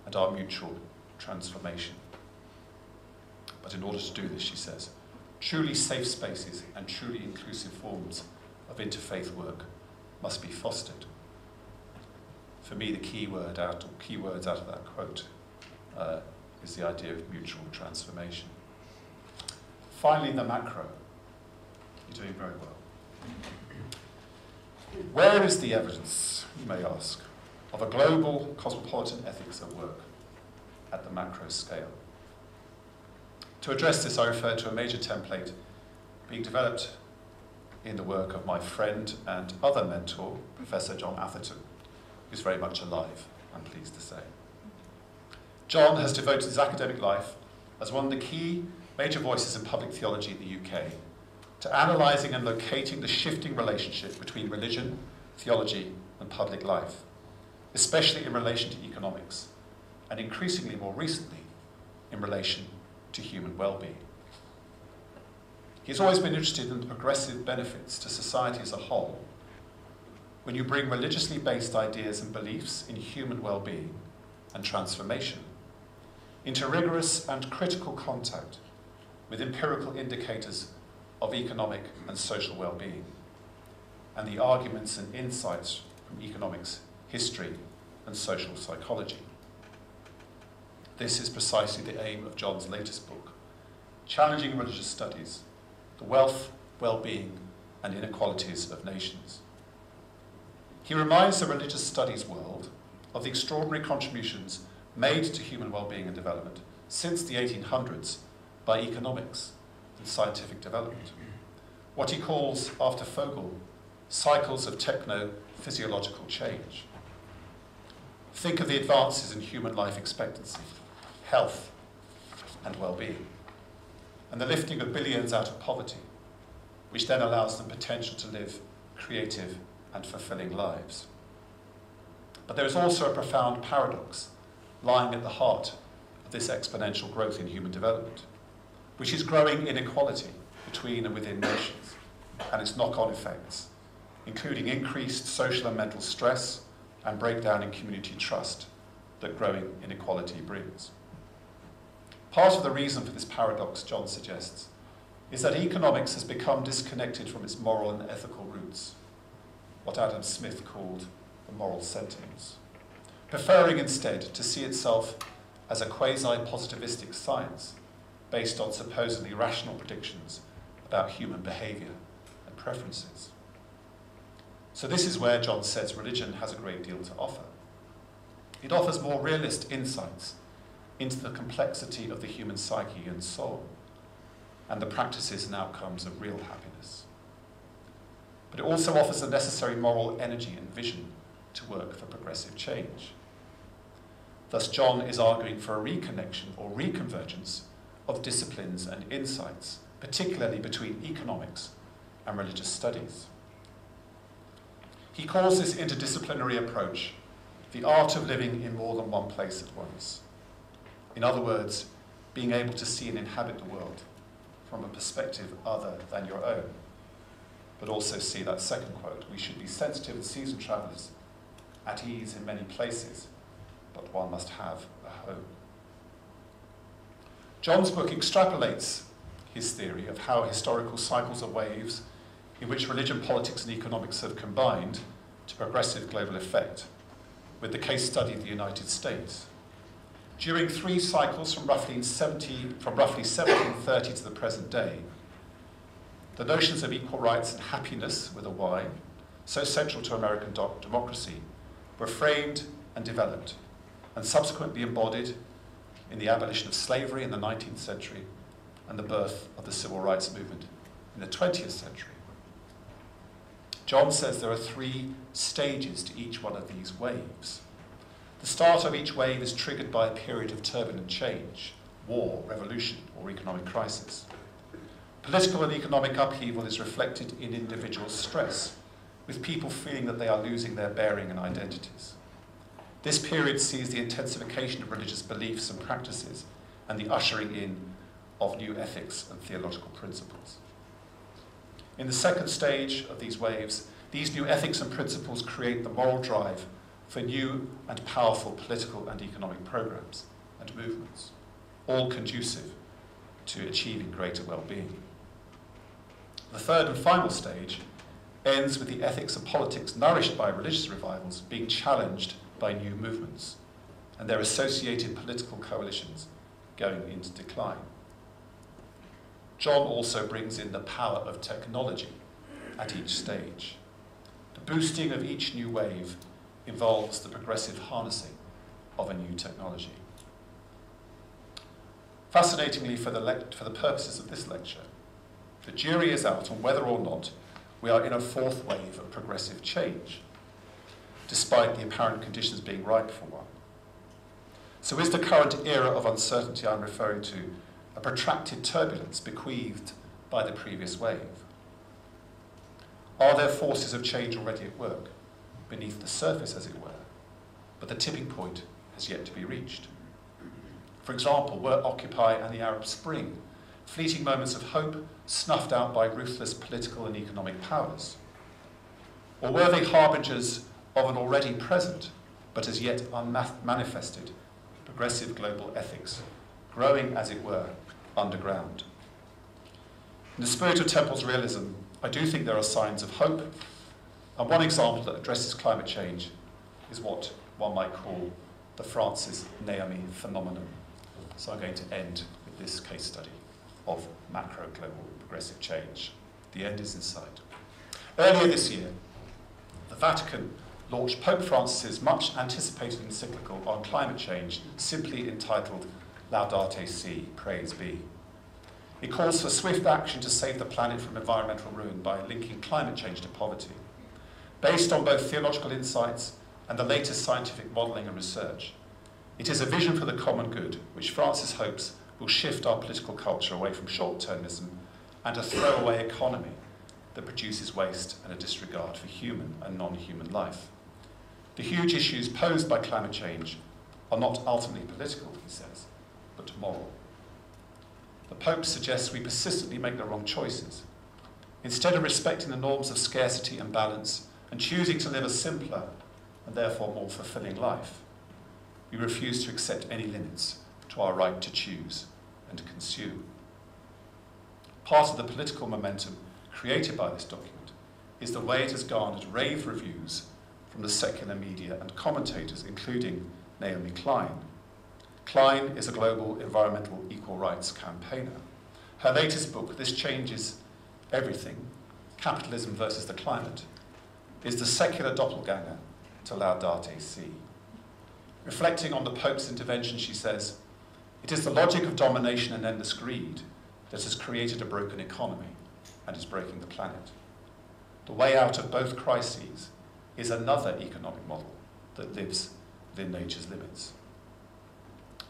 and our mutual transformation. But in order to do this, she says, truly safe spaces and truly inclusive forms of interfaith work must be fostered. For me, the key word out, or key words out of that quote uh, is the idea of mutual transformation. Finally, the macro. You're doing very well. Where is the evidence, you may ask, of a global cosmopolitan ethics at work at the macro scale? To address this, I refer to a major template being developed in the work of my friend and other mentor, Professor John Atherton, who's very much alive, I'm pleased to say. John has devoted his academic life as one of the key major voices in public theology in the UK to analysing and locating the shifting relationship between religion, theology, and public life, especially in relation to economics, and increasingly more recently, in relation to human well-being. He's always been interested in the progressive benefits to society as a whole when you bring religiously based ideas and beliefs in human well-being and transformation into rigorous and critical contact with empirical indicators of economic and social well-being, and the arguments and insights from economics, history, and social psychology. This is precisely the aim of John's latest book, Challenging Religious Studies, the Wealth, Well-being, and Inequalities of Nations. He reminds the religious studies world of the extraordinary contributions made to human well-being and development since the 1800s by economics and scientific development. What he calls, after Fogel, cycles of techno-physiological change. Think of the advances in human life expectancy, health, and well-being, and the lifting of billions out of poverty, which then allows them potential to live creative and fulfilling lives. But there is also a profound paradox lying at the heart of this exponential growth in human development, which is growing inequality between and within nations and its knock-on effects, including increased social and mental stress and breakdown in community trust that growing inequality brings. Part of the reason for this paradox, John suggests, is that economics has become disconnected from its moral and ethical roots, what Adam Smith called the moral sentiments preferring instead to see itself as a quasi-positivistic science based on supposedly rational predictions about human behaviour and preferences. So this is where John says religion has a great deal to offer. It offers more realist insights into the complexity of the human psyche and soul, and the practices and outcomes of real happiness. But it also offers the necessary moral energy and vision to work for progressive change. Thus, John is arguing for a reconnection or reconvergence of disciplines and insights, particularly between economics and religious studies. He calls this interdisciplinary approach the art of living in more than one place at once. In other words, being able to see and inhabit the world from a perspective other than your own. But also see that second quote, we should be sensitive as seasoned travellers, at ease in many places, but one must have a home. John's book extrapolates his theory of how historical cycles of waves in which religion, politics and economics have combined to progressive global effect with the case study of the United States. During three cycles from roughly, 70, from roughly 1730 to the present day, the notions of equal rights and happiness, with a Y, so central to American democracy, were framed and developed and subsequently embodied in the abolition of slavery in the 19th century and the birth of the civil rights movement in the 20th century. John says there are three stages to each one of these waves. The start of each wave is triggered by a period of turbulent change, war, revolution, or economic crisis. Political and economic upheaval is reflected in individual stress, with people feeling that they are losing their bearing and identities. This period sees the intensification of religious beliefs and practices and the ushering in of new ethics and theological principles. In the second stage of these waves, these new ethics and principles create the moral drive for new and powerful political and economic programs and movements, all conducive to achieving greater well-being. The third and final stage ends with the ethics and politics nourished by religious revivals being challenged by new movements and their associated political coalitions going into decline. John also brings in the power of technology at each stage. The boosting of each new wave involves the progressive harnessing of a new technology. Fascinatingly, for the, for the purposes of this lecture, the jury is out on whether or not we are in a fourth wave of progressive change, despite the apparent conditions being ripe for one. So is the current era of uncertainty I'm referring to a protracted turbulence bequeathed by the previous wave? Are there forces of change already at work, beneath the surface as it were, but the tipping point has yet to be reached? For example, were Occupy and the Arab Spring fleeting moments of hope snuffed out by ruthless political and economic powers? Or were they harbingers of an already present, but as yet unmanifested, progressive global ethics, growing, as it were, underground? In the spirit of Temple's realism, I do think there are signs of hope, and one example that addresses climate change is what one might call the Francis Naomi phenomenon. So I'm going to end with this case study of macro global progressive change. The end is in sight. Earlier this year, the Vatican launched Pope Francis's much anticipated encyclical on climate change, simply entitled Laudato Si, Praise Be. It calls for swift action to save the planet from environmental ruin by linking climate change to poverty. Based on both theological insights and the latest scientific modelling and research, it is a vision for the common good, which Francis hopes will shift our political culture away from short-termism and a throwaway economy that produces waste and a disregard for human and non-human life. The huge issues posed by climate change are not ultimately political, he says, but moral. The Pope suggests we persistently make the wrong choices. Instead of respecting the norms of scarcity and balance and choosing to live a simpler and therefore more fulfilling life, we refuse to accept any limits to our right to choose and consume. Part of the political momentum created by this document is the way it has garnered rave reviews from the secular media and commentators, including Naomi Klein. Klein is a global environmental equal rights campaigner. Her latest book, This Changes Everything, Capitalism versus the Climate, is the secular doppelganger to Laudato Si. Reflecting on the Pope's intervention, she says, it is the logic of domination and endless greed that has created a broken economy and is breaking the planet. The way out of both crises is another economic model that lives within nature's limits.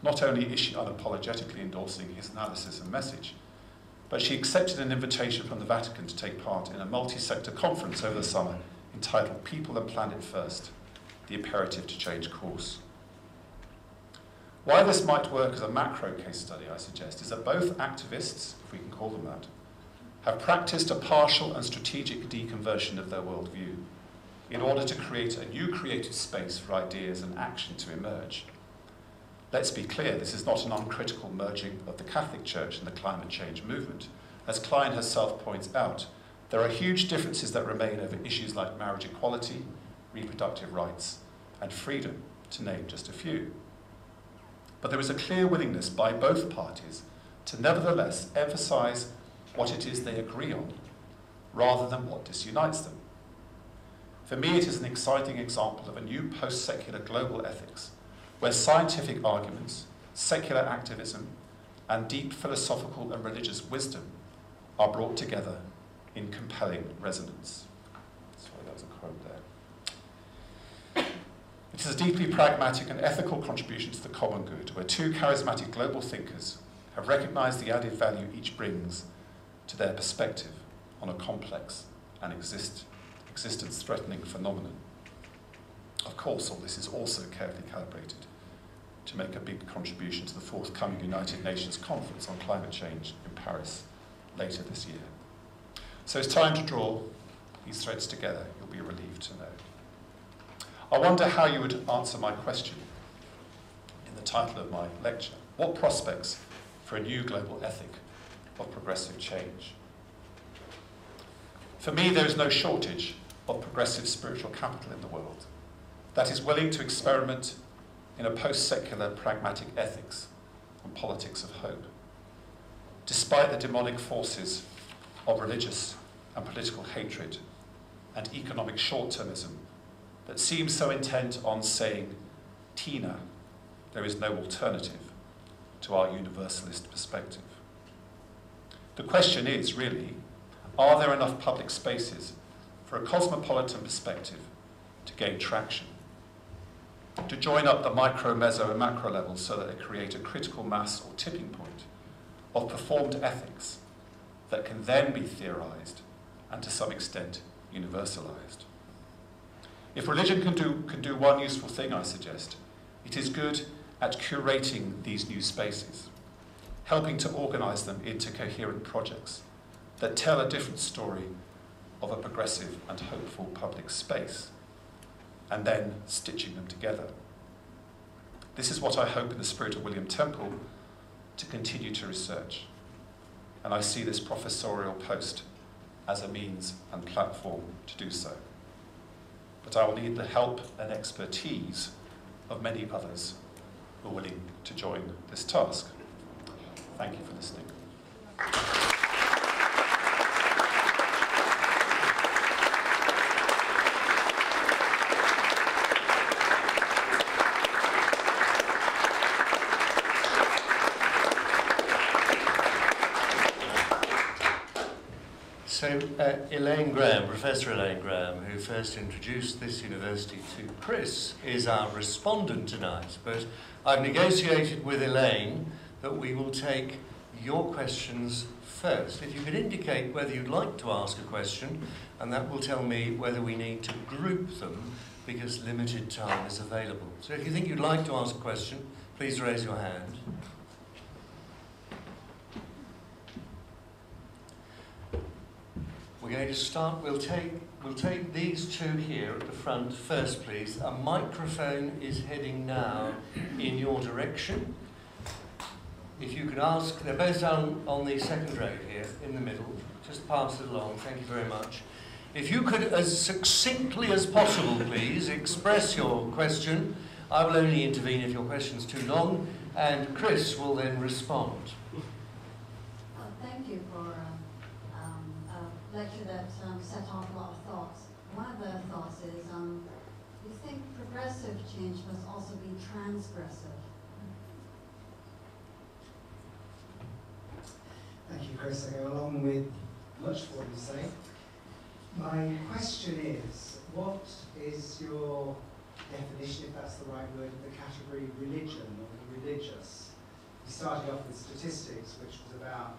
Not only is she unapologetically endorsing his analysis and message, but she accepted an invitation from the Vatican to take part in a multi-sector conference over the summer entitled People and Planet First, the imperative to change course. Why this might work as a macro case study, I suggest, is that both activists, if we can call them that, have practiced a partial and strategic deconversion of their worldview in order to create a new creative space for ideas and action to emerge. Let's be clear, this is not an uncritical merging of the Catholic Church and the climate change movement. As Klein herself points out, there are huge differences that remain over issues like marriage equality, reproductive rights, and freedom, to name just a few but there is a clear willingness by both parties to nevertheless emphasize what it is they agree on, rather than what disunites them. For me, it is an exciting example of a new post-secular global ethics, where scientific arguments, secular activism, and deep philosophical and religious wisdom are brought together in compelling resonance. So It is a deeply pragmatic and ethical contribution to the common good, where two charismatic global thinkers have recognized the added value each brings to their perspective on a complex and exist, existence-threatening phenomenon. Of course, all this is also carefully calibrated to make a big contribution to the forthcoming United Nations Conference on Climate Change in Paris later this year. So it's time to draw these threads together, you'll be relieved to know. I wonder how you would answer my question in the title of my lecture. What prospects for a new global ethic of progressive change? For me, there is no shortage of progressive spiritual capital in the world that is willing to experiment in a post-secular pragmatic ethics and politics of hope. Despite the demonic forces of religious and political hatred and economic short-termism that seems so intent on saying, Tina, there is no alternative to our universalist perspective. The question is, really, are there enough public spaces for a cosmopolitan perspective to gain traction? to join up the micro, meso, and macro levels so that they create a critical mass or tipping point of performed ethics that can then be theorized and to some extent universalized. If religion can do, can do one useful thing, I suggest, it is good at curating these new spaces, helping to organize them into coherent projects that tell a different story of a progressive and hopeful public space and then stitching them together. This is what I hope in the spirit of William Temple to continue to research. And I see this professorial post as a means and platform to do so. But I will need the help and expertise of many others who are willing to join this task. Thank you for listening. So uh, Elaine Graham, Professor Elaine Graham, who first introduced this university to Chris, is our respondent tonight. But I've negotiated with Elaine that we will take your questions first. If you could indicate whether you'd like to ask a question, and that will tell me whether we need to group them because limited time is available. So if you think you'd like to ask a question, please raise your hand. We're going to start, we'll take, we'll take these two here at the front first, please. A microphone is heading now in your direction. If you could ask, they're both down on the second row here, in the middle. Just pass it along, thank you very much. If you could, as succinctly as possible, please, express your question. I will only intervene if your question's too long, and Chris will then respond. Lecture that um, set off a lot of thoughts. One of the thoughts is, um, you think progressive change must also be transgressive. Thank you, Chris. I go along with much of what you say. My question is, what is your definition, if that's the right word, of the category religion or the religious? You started off with statistics, which was about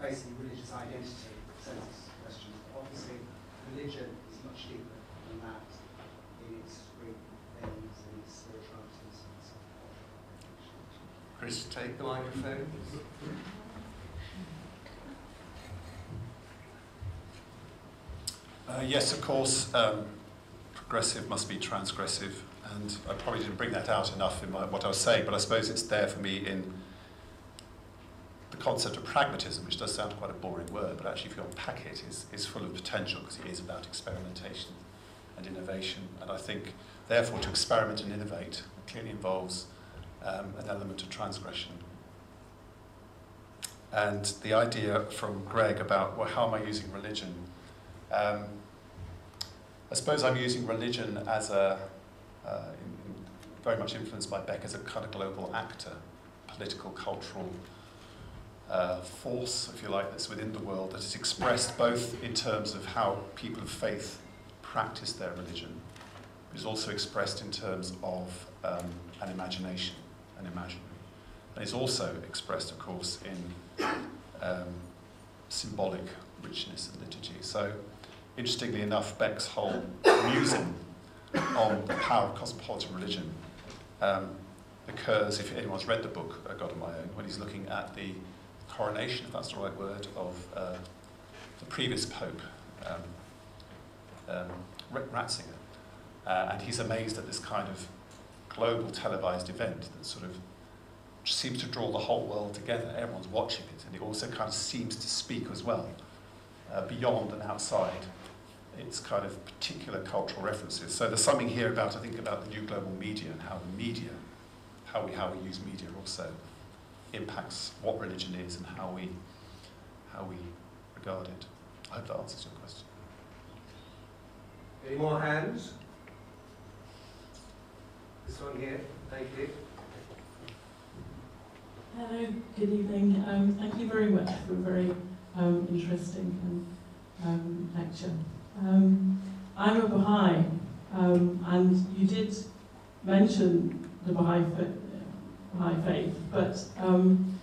basically religious identity census questions. But obviously, religion is much deeper than that in its great things and its spiritualities and so on. Chris, take the microphone. Uh, yes, of course, um, progressive must be transgressive, and I probably didn't bring that out enough in my, what I was saying, but I suppose it's there for me in the concept of pragmatism, which does sound quite a boring word, but actually if you unpack it, is, is full of potential because it is about experimentation and innovation. And I think, therefore, to experiment and innovate clearly involves um, an element of transgression. And the idea from Greg about, well, how am I using religion? Um, I suppose I'm using religion as a, uh, in, in very much influenced by Beck, as a kind of global actor, political, cultural, uh, force, if you like, that's within the world that is expressed both in terms of how people of faith practice their religion is also expressed in terms of um, an imagination, an imaginary. And is also expressed, of course, in um, symbolic richness of liturgy. So, interestingly enough, Beck's whole musing on the power of cosmopolitan religion um, occurs, if anyone's read the book, uh, God of My Own, when he's looking at the coronation, if that's the right word, of uh, the previous Pope, um, um, Ratzinger. Uh, and he's amazed at this kind of global televised event that sort of seems to draw the whole world together. Everyone's watching it, and it also kind of seems to speak as well, uh, beyond and outside its kind of particular cultural references. So there's something here about, I think, about the new global media and how the media, how we, how we use media also impacts what religion is and how we, how we regard it. I hope that answers your question. Any more hands? This one here, thank you. Hello, good evening. Um, thank you very much for a very um, interesting and, um, lecture. Um, I'm a Baha'i, um, and you did mention the Baha'i, Baha'i faith, but um,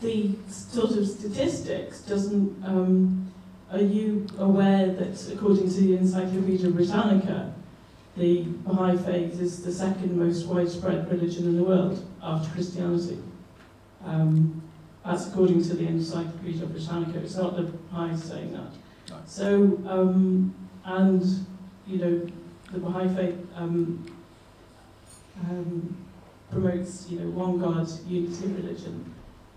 the sort of statistics doesn't. Um, are you aware that according to the Encyclopedia Britannica, the Baha'i faith is the second most widespread religion in the world after Christianity? Um, that's according to the Encyclopedia Britannica. It's not the Baha'i saying that. No. So, um, and, you know, the Baha'i faith um, um, promotes, you know, one God, unity of religion,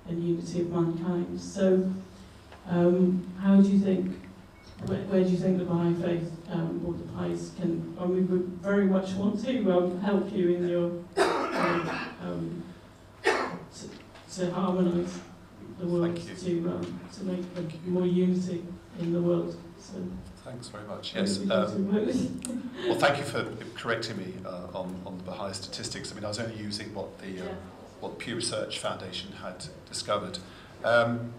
and unity of mankind. So, um, how do you think, where, where do you think the Baha'i faith um, or the Baha'is can, and we would very much want to um, help you in your, um, to, to harmonise the world, to, um, to make more unity in the world. So, Thanks very much. Yes. Um, to work with- well, thank you for correcting me uh, on, on the Baha'i statistics. I mean, I was only using what the, uh, what Pew Research Foundation had discovered. Um,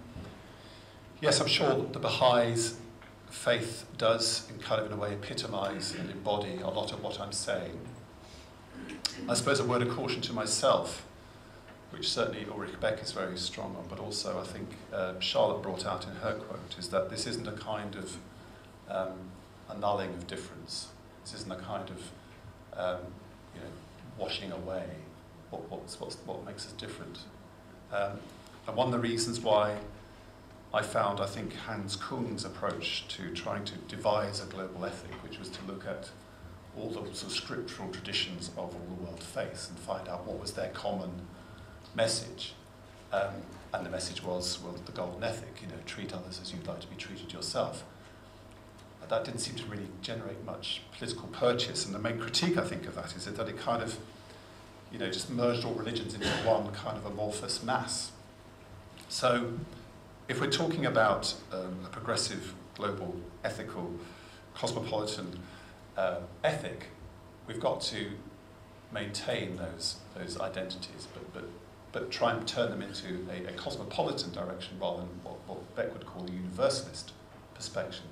yes, I'm sure the Baha'is faith does, in kind of in a way, epitomise and embody a lot of what I'm saying. I suppose a word of caution to myself, which certainly Ulrich Beck is very strong on, but also I think uh, Charlotte brought out in her quote, is that this isn't a kind of um, annulling of difference. This isn't a kind of um, you know, washing away what, what's, what's, what makes us different. Um, and one of the reasons why I found, I think, Hans Kung's approach to trying to devise a global ethic, which was to look at all the sort of scriptural traditions of all the world faiths and find out what was their common message. Um, and the message was, well, the golden ethic, you know, treat others as you'd like to be treated yourself. That didn't seem to really generate much political purchase. And the main critique, I think, of that is that it kind of, you know, just merged all religions into one kind of amorphous mass. So if we're talking about um, a progressive, global, ethical, cosmopolitan uh, ethic, we've got to maintain those, those identities, but, but, but try and turn them into a, a cosmopolitan direction rather than what, what Beck would call a universalist perspective,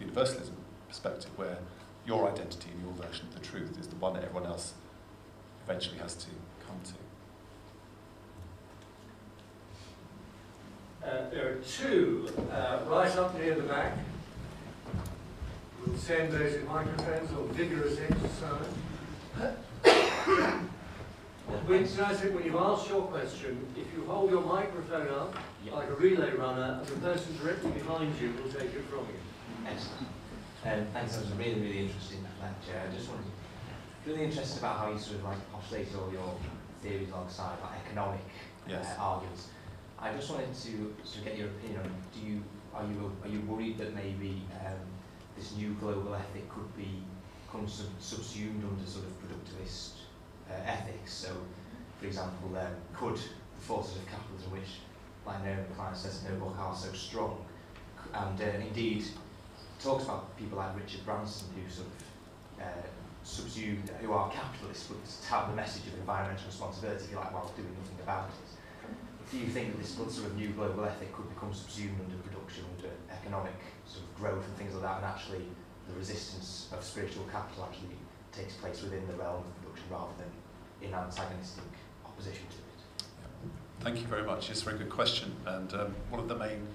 universalism perspective, where your identity and your version of the truth is the one that everyone else eventually has to come to. Uh, there are two uh, right up near the back. We'll send those with microphones or vigorous exercise. When, when you've asked your question, if you hold your microphone up like a relay runner, and the person directly behind you will take it from you. Excellent. Um, thanks, that was a really, really interesting lecture. I just wanted, to really interested about how you sort of like postulated all your theories alongside like economic Yes. uh, arguments. I just wanted to sort of get your opinion on, do you, are you, are you worried that maybe um, this new global ethic could be sub subsumed under sort of productivist uh, ethics? So, for example, um, could the forces of capitalism, which, like Naomi Klein says in her book, are so strong, and uh, indeed talks about people like Richard Branson who sort of uh, subsumed, who are capitalists, but have the message of environmental responsibility, like, while doing nothing about it. Do you think that this sort of new global ethic could become subsumed under production, under economic sort of growth and things like that, and actually the resistance of spiritual capital actually takes place within the realm of production rather than in antagonistic opposition to it. Thank you very much. It's a very good question. And um, one of the main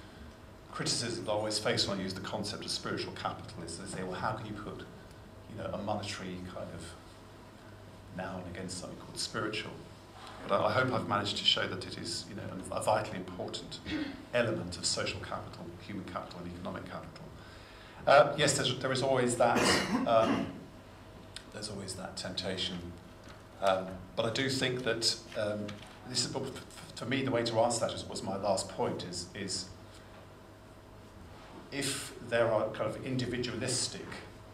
criticisms I always face when I use the concept of spiritual capital is they say, well, how can you put you know, a monetary kind of noun against something called spiritual? But I, I hope I've managed to show that it is you know, a vitally important element of social capital, human capital and economic capital. Uh, yes, there is always that, um, there's always that temptation. Um, but I do think that um, this is, for me, the way to answer that was my last point, is, is if there are kind of individualistic,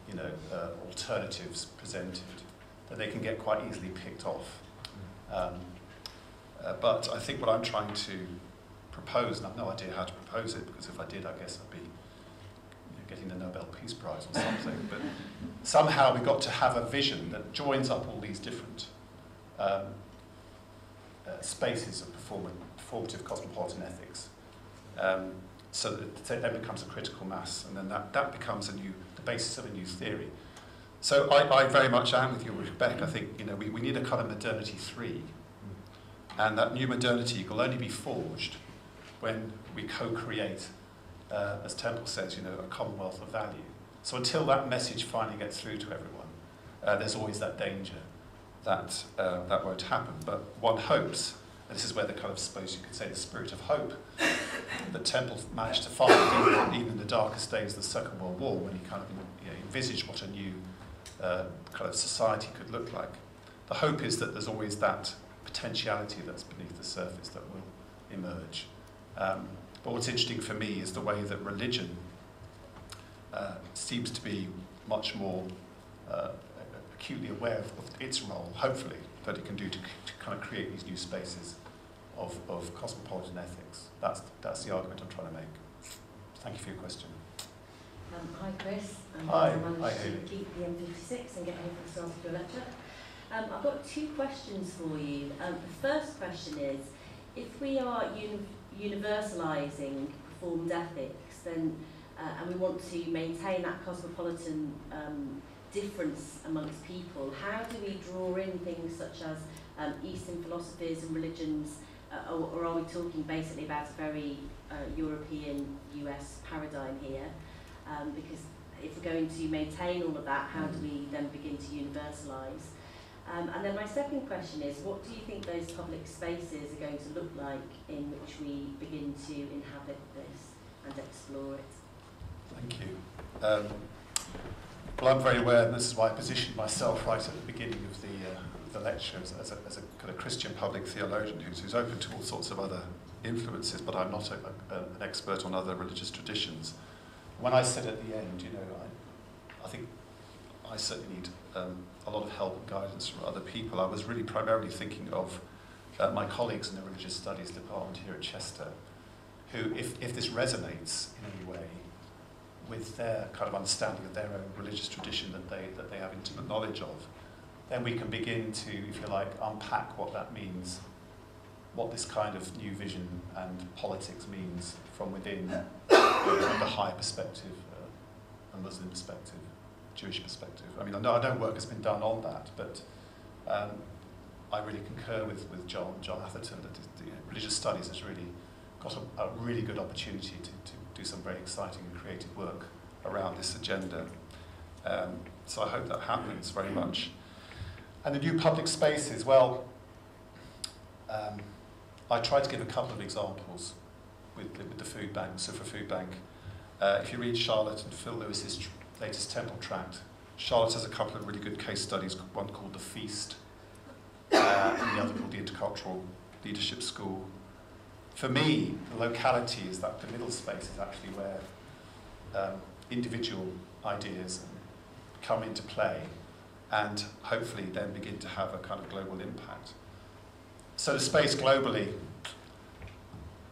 you know, uh, alternatives presented, then they can get quite easily picked off. Um, uh, but I think what I'm trying to propose, and I've no idea how to propose it, because if I did, I guess I'd be you know, getting the Nobel Peace Prize or something. but somehow we've got to have a vision that joins up all these different um, uh, spaces of performative cosmopolitan ethics. Um, so that it then becomes a critical mass, and then that, that becomes a new, the basis of a new theory. So I, I very much am with you, Rebecca. I think you know we, we need a kind of modernity three, and that new modernity will only be forged when we co-create, uh, as Temple says, you know, a commonwealth of value. So until that message finally gets through to everyone, uh, there's always that danger that uh, that won't happen. But one hopes and this is where the kind of, suppose you could say, the spirit of hope that Temple managed to find even, even in the darkest days of the Second World War, when he kind of you know, envisaged what a new uh, kind of society could look like. The hope is that there's always that potentiality that's beneath the surface that will emerge. Um, but what's interesting for me is the way that religion uh, seems to be much more uh, acutely aware of, of its role, hopefully, that it can do to, to kind of create these new spaces of, of cosmopolitan ethics. That's, that's the argument I'm trying to make. Thank you for your question. Um, hi Chris, I'm hi. I managed hi, to Haley. keep the M56 and get for the start of your lecture. Um, I've got two questions for you. Um, the first question is, if we are uni universalising performed ethics, then uh, and we want to maintain that cosmopolitan um, difference amongst people, how do we draw in things such as um, Eastern philosophies and religions, uh, or, or are we talking basically about a very uh, European US paradigm here? Um, because if we're going to maintain all of that, how do we then begin to universalise? Um, and then my second question is, what do you think those public spaces are going to look like in which we begin to inhabit this and explore it? Thank you. Well, I'm very aware, and this is why I positioned myself right at the beginning of the, uh, the lecture as, as, a, as a kind of Christian public theologian who's, who's open to all sorts of other influences, but I'm not a, a, an expert on other religious traditions. When I said at the end, you know, I, I think I certainly need um, a lot of help and guidance from other people. I was really primarily thinking of uh, my colleagues in the religious studies department here at Chester, who, if, if this resonates in any way, with their kind of understanding of their own religious tradition that they, that they have intimate knowledge of, then we can begin to, if you like, unpack what that means, what this kind of new vision and politics means from within the Baha'i perspective, uh, a Muslim perspective, Jewish perspective. I mean, I know, I know work has been done on that, but um, I really concur with, with John, John Atherton that the, religious studies has really got a, a really good opportunity to, to do some very exciting creative work around this agenda. Um, so I hope that happens very much. And the new public spaces, well, um, I tried to give a couple of examples with, with the food bank, so for Food Bank. Uh, if you read Charlotte and Phil Lewis's latest Temple tract, Charlotte has a couple of really good case studies, one called The Feast, uh, and the other called the Intercultural Leadership School, for me, the locality is that the middle space is actually where um, individual ideas come into play and hopefully then begin to have a kind of global impact. So the space globally,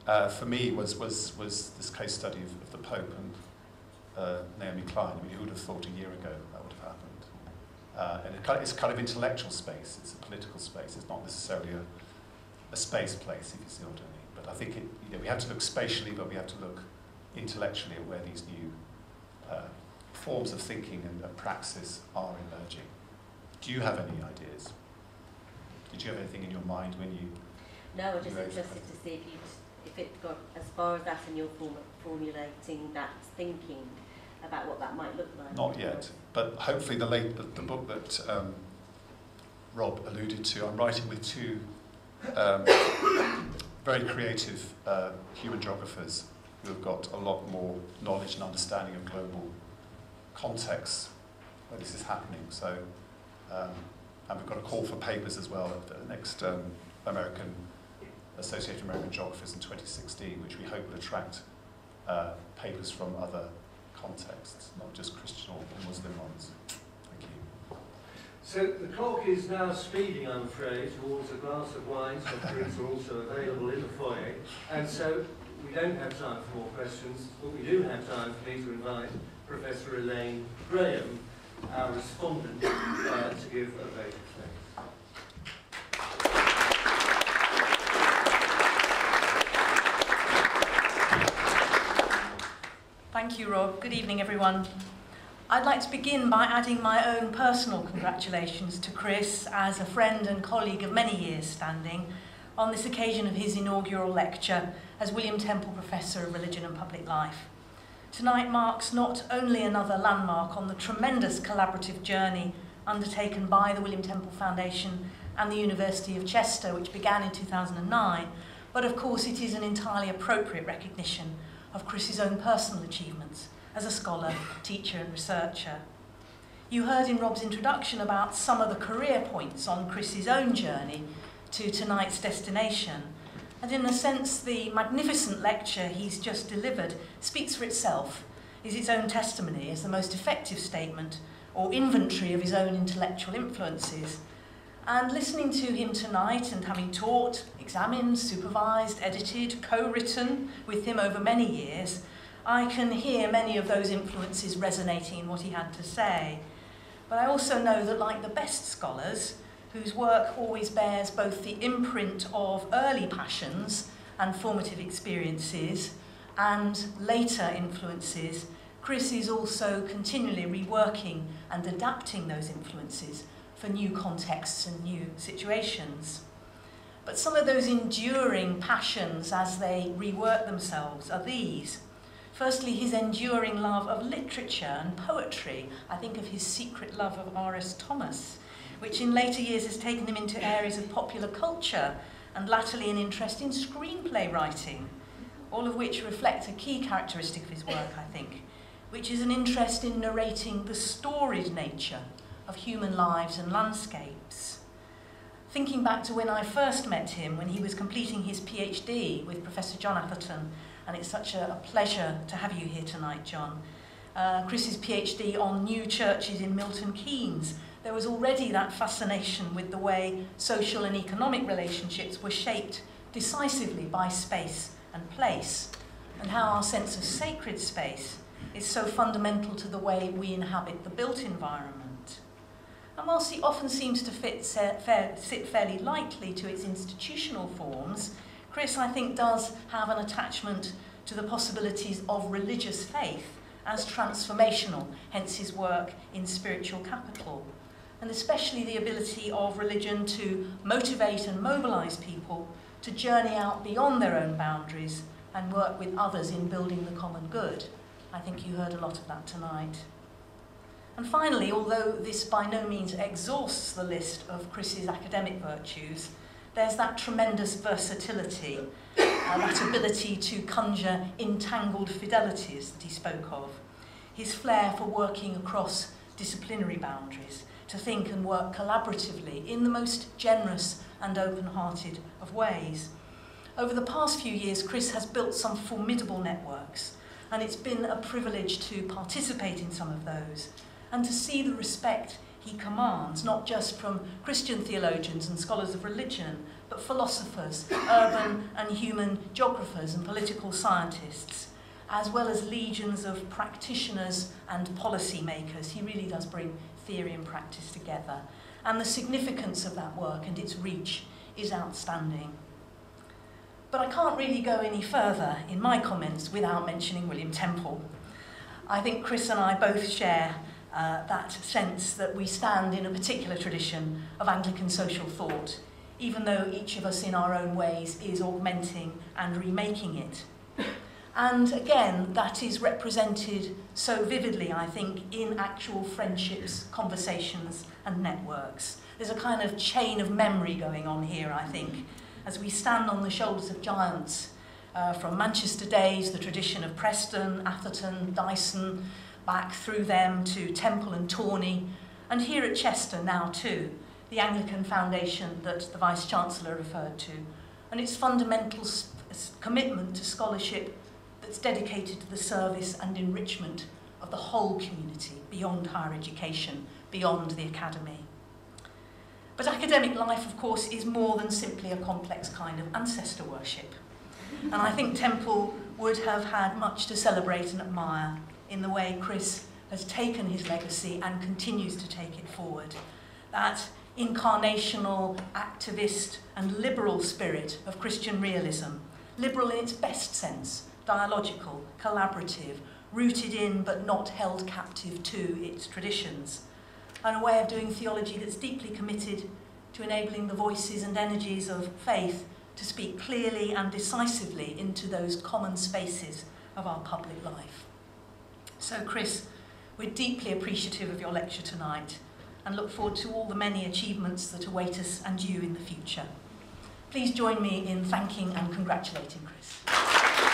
uh, for me, was, was, was this case study of, of the Pope and uh, Naomi Klein. I mean, who would have thought a year ago that would have happened? Uh, and it, it's kind of intellectual space, it's a political space, it's not necessarily a, a space place, if you see what I mean. But I think it, you know, we have to look spatially, but we have to look intellectually at where these new uh, forms of thinking and, praxis are emerging. Do you have any ideas? Did you have anything in your mind when you No, I'm just interested to see if you if it got as far as that and you're form, formulating that thinking about what that might look like. Not yet, but hopefully the late the, the book that um, Rob alluded to. I'm writing with two um, very creative uh, human geographers who have got a lot more knowledge and understanding of global contexts where this is happening. So, um, and we've got a call for papers as well at the next um, American Associated American Geographers in 2016, which we hope will attract uh, papers from other contexts, not just Christian or Muslim ones. Thank you. So the clock is now speeding, I'm afraid, towards a glass of wine. Soft drinks are also available in the foyer. And so we don't have time for more questions, but we do have time for me to invite Professor Elaine Graham, our respondent, uh, to give a vote thanks. Thank you, Rob. Good evening, everyone. I'd like to begin by adding my own personal congratulations to Chris as a friend and colleague of many years standing on this occasion of his inaugural lecture as William Temple Professor of Religion and Public Life. Tonight marks not only another landmark on the tremendous collaborative journey undertaken by the William Temple Foundation and the University of Chester, which began in 2009, but of course it is an entirely appropriate recognition of Chris's own personal achievements as a scholar, teacher and researcher. You heard in Rob's introduction about some of the career points on Chris's own journey to tonight's destination. And in a sense, the magnificent lecture he's just delivered speaks for itself, is its own testimony, as the most effective statement or inventory of his own intellectual influences. And listening to him tonight and having taught, examined, supervised, edited, co-written with him over many years, I can hear many of those influences resonating in what he had to say. But I also know that like the best scholars, whose work always bears both the imprint of early passions and formative experiences and later influences, Chris is also continually reworking and adapting those influences for new contexts and new situations. But some of those enduring passions as they rework themselves are these. Firstly, his enduring love of literature and poetry. I think of his secret love of R.S. Thomas, which in later years has taken him into areas of popular culture and latterly an interest in screenplay writing, all of which reflect a key characteristic of his work, I think, which is an interest in narrating the storied nature of human lives and landscapes. Thinking back to when I first met him, when he was completing his PhD with Professor John Atherton, and it's such a, pleasure to have you here tonight, John. Uh, Chris's PhD on new churches in Milton Keynes. There was already that fascination with the way social and economic relationships were shaped decisively by space and place, and how our sense of sacred space is so fundamental to the way we inhabit the built environment. And whilst he often seems to fit, sit fairly lightly to its institutional forms, Chris, I think, does have an attachment to the possibilities of religious faith as transformational, hence his work in Spiritual Capital, and especially the ability of religion to motivate and mobilize people to journey out beyond their own boundaries and work with others in building the common good. I think you heard a lot of that tonight. And finally, although this by no means exhausts the list of Chris's academic virtues, there's that tremendous versatility, uh, that ability to conjure entangled fidelities that he spoke of, his flair for working across disciplinary boundaries, to think and work collaboratively in the most generous and open-hearted of ways. Over the past few years, Chris has built some formidable networks, and it's been a privilege to participate in some of those, and to see the respect he commands, not just from Christian theologians and scholars of religion, but philosophers, urban and human geographers and political scientists, as well as legions of practitioners and policy makers. He really does bring theory and practice together. And the significance of that work and its reach is outstanding. But I can't really go any further in my comments without mentioning William Temple. I think Chris and I both share uh, that sense that we stand in a particular tradition of Anglican social thought, even though each of us in our own ways is augmenting and remaking it. And again, that is represented so vividly, I think, in actual friendships, conversations, and networks. There's a kind of chain of memory going on here, I think, as we stand on the shoulders of giants. Uh, from Manchester days, the tradition of Preston, Atherton, Dyson, back through them to Temple and Tawney, and here at Chester now too, the Anglican Foundation that the Vice-Chancellor referred to, and its fundamental commitment to scholarship that's dedicated to the service and enrichment of the whole community beyond higher education, beyond the academy. But academic life, of course, is more than simply a complex kind of ancestor worship. And I think Temple would have had much to celebrate and admire in the way Chris has taken his legacy and continues to take it forward. That incarnational, activist, and liberal spirit of Christian realism, liberal in its best sense, dialogical, collaborative, rooted in but not held captive to its traditions, and a way of doing theology that's deeply committed to enabling the voices and energies of faith to speak clearly and decisively into those common spaces of our public life. So, Chris, we're deeply appreciative of your lecture tonight and look forward to all the many achievements that await us and you in the future. Please join me in thanking and congratulating Chris.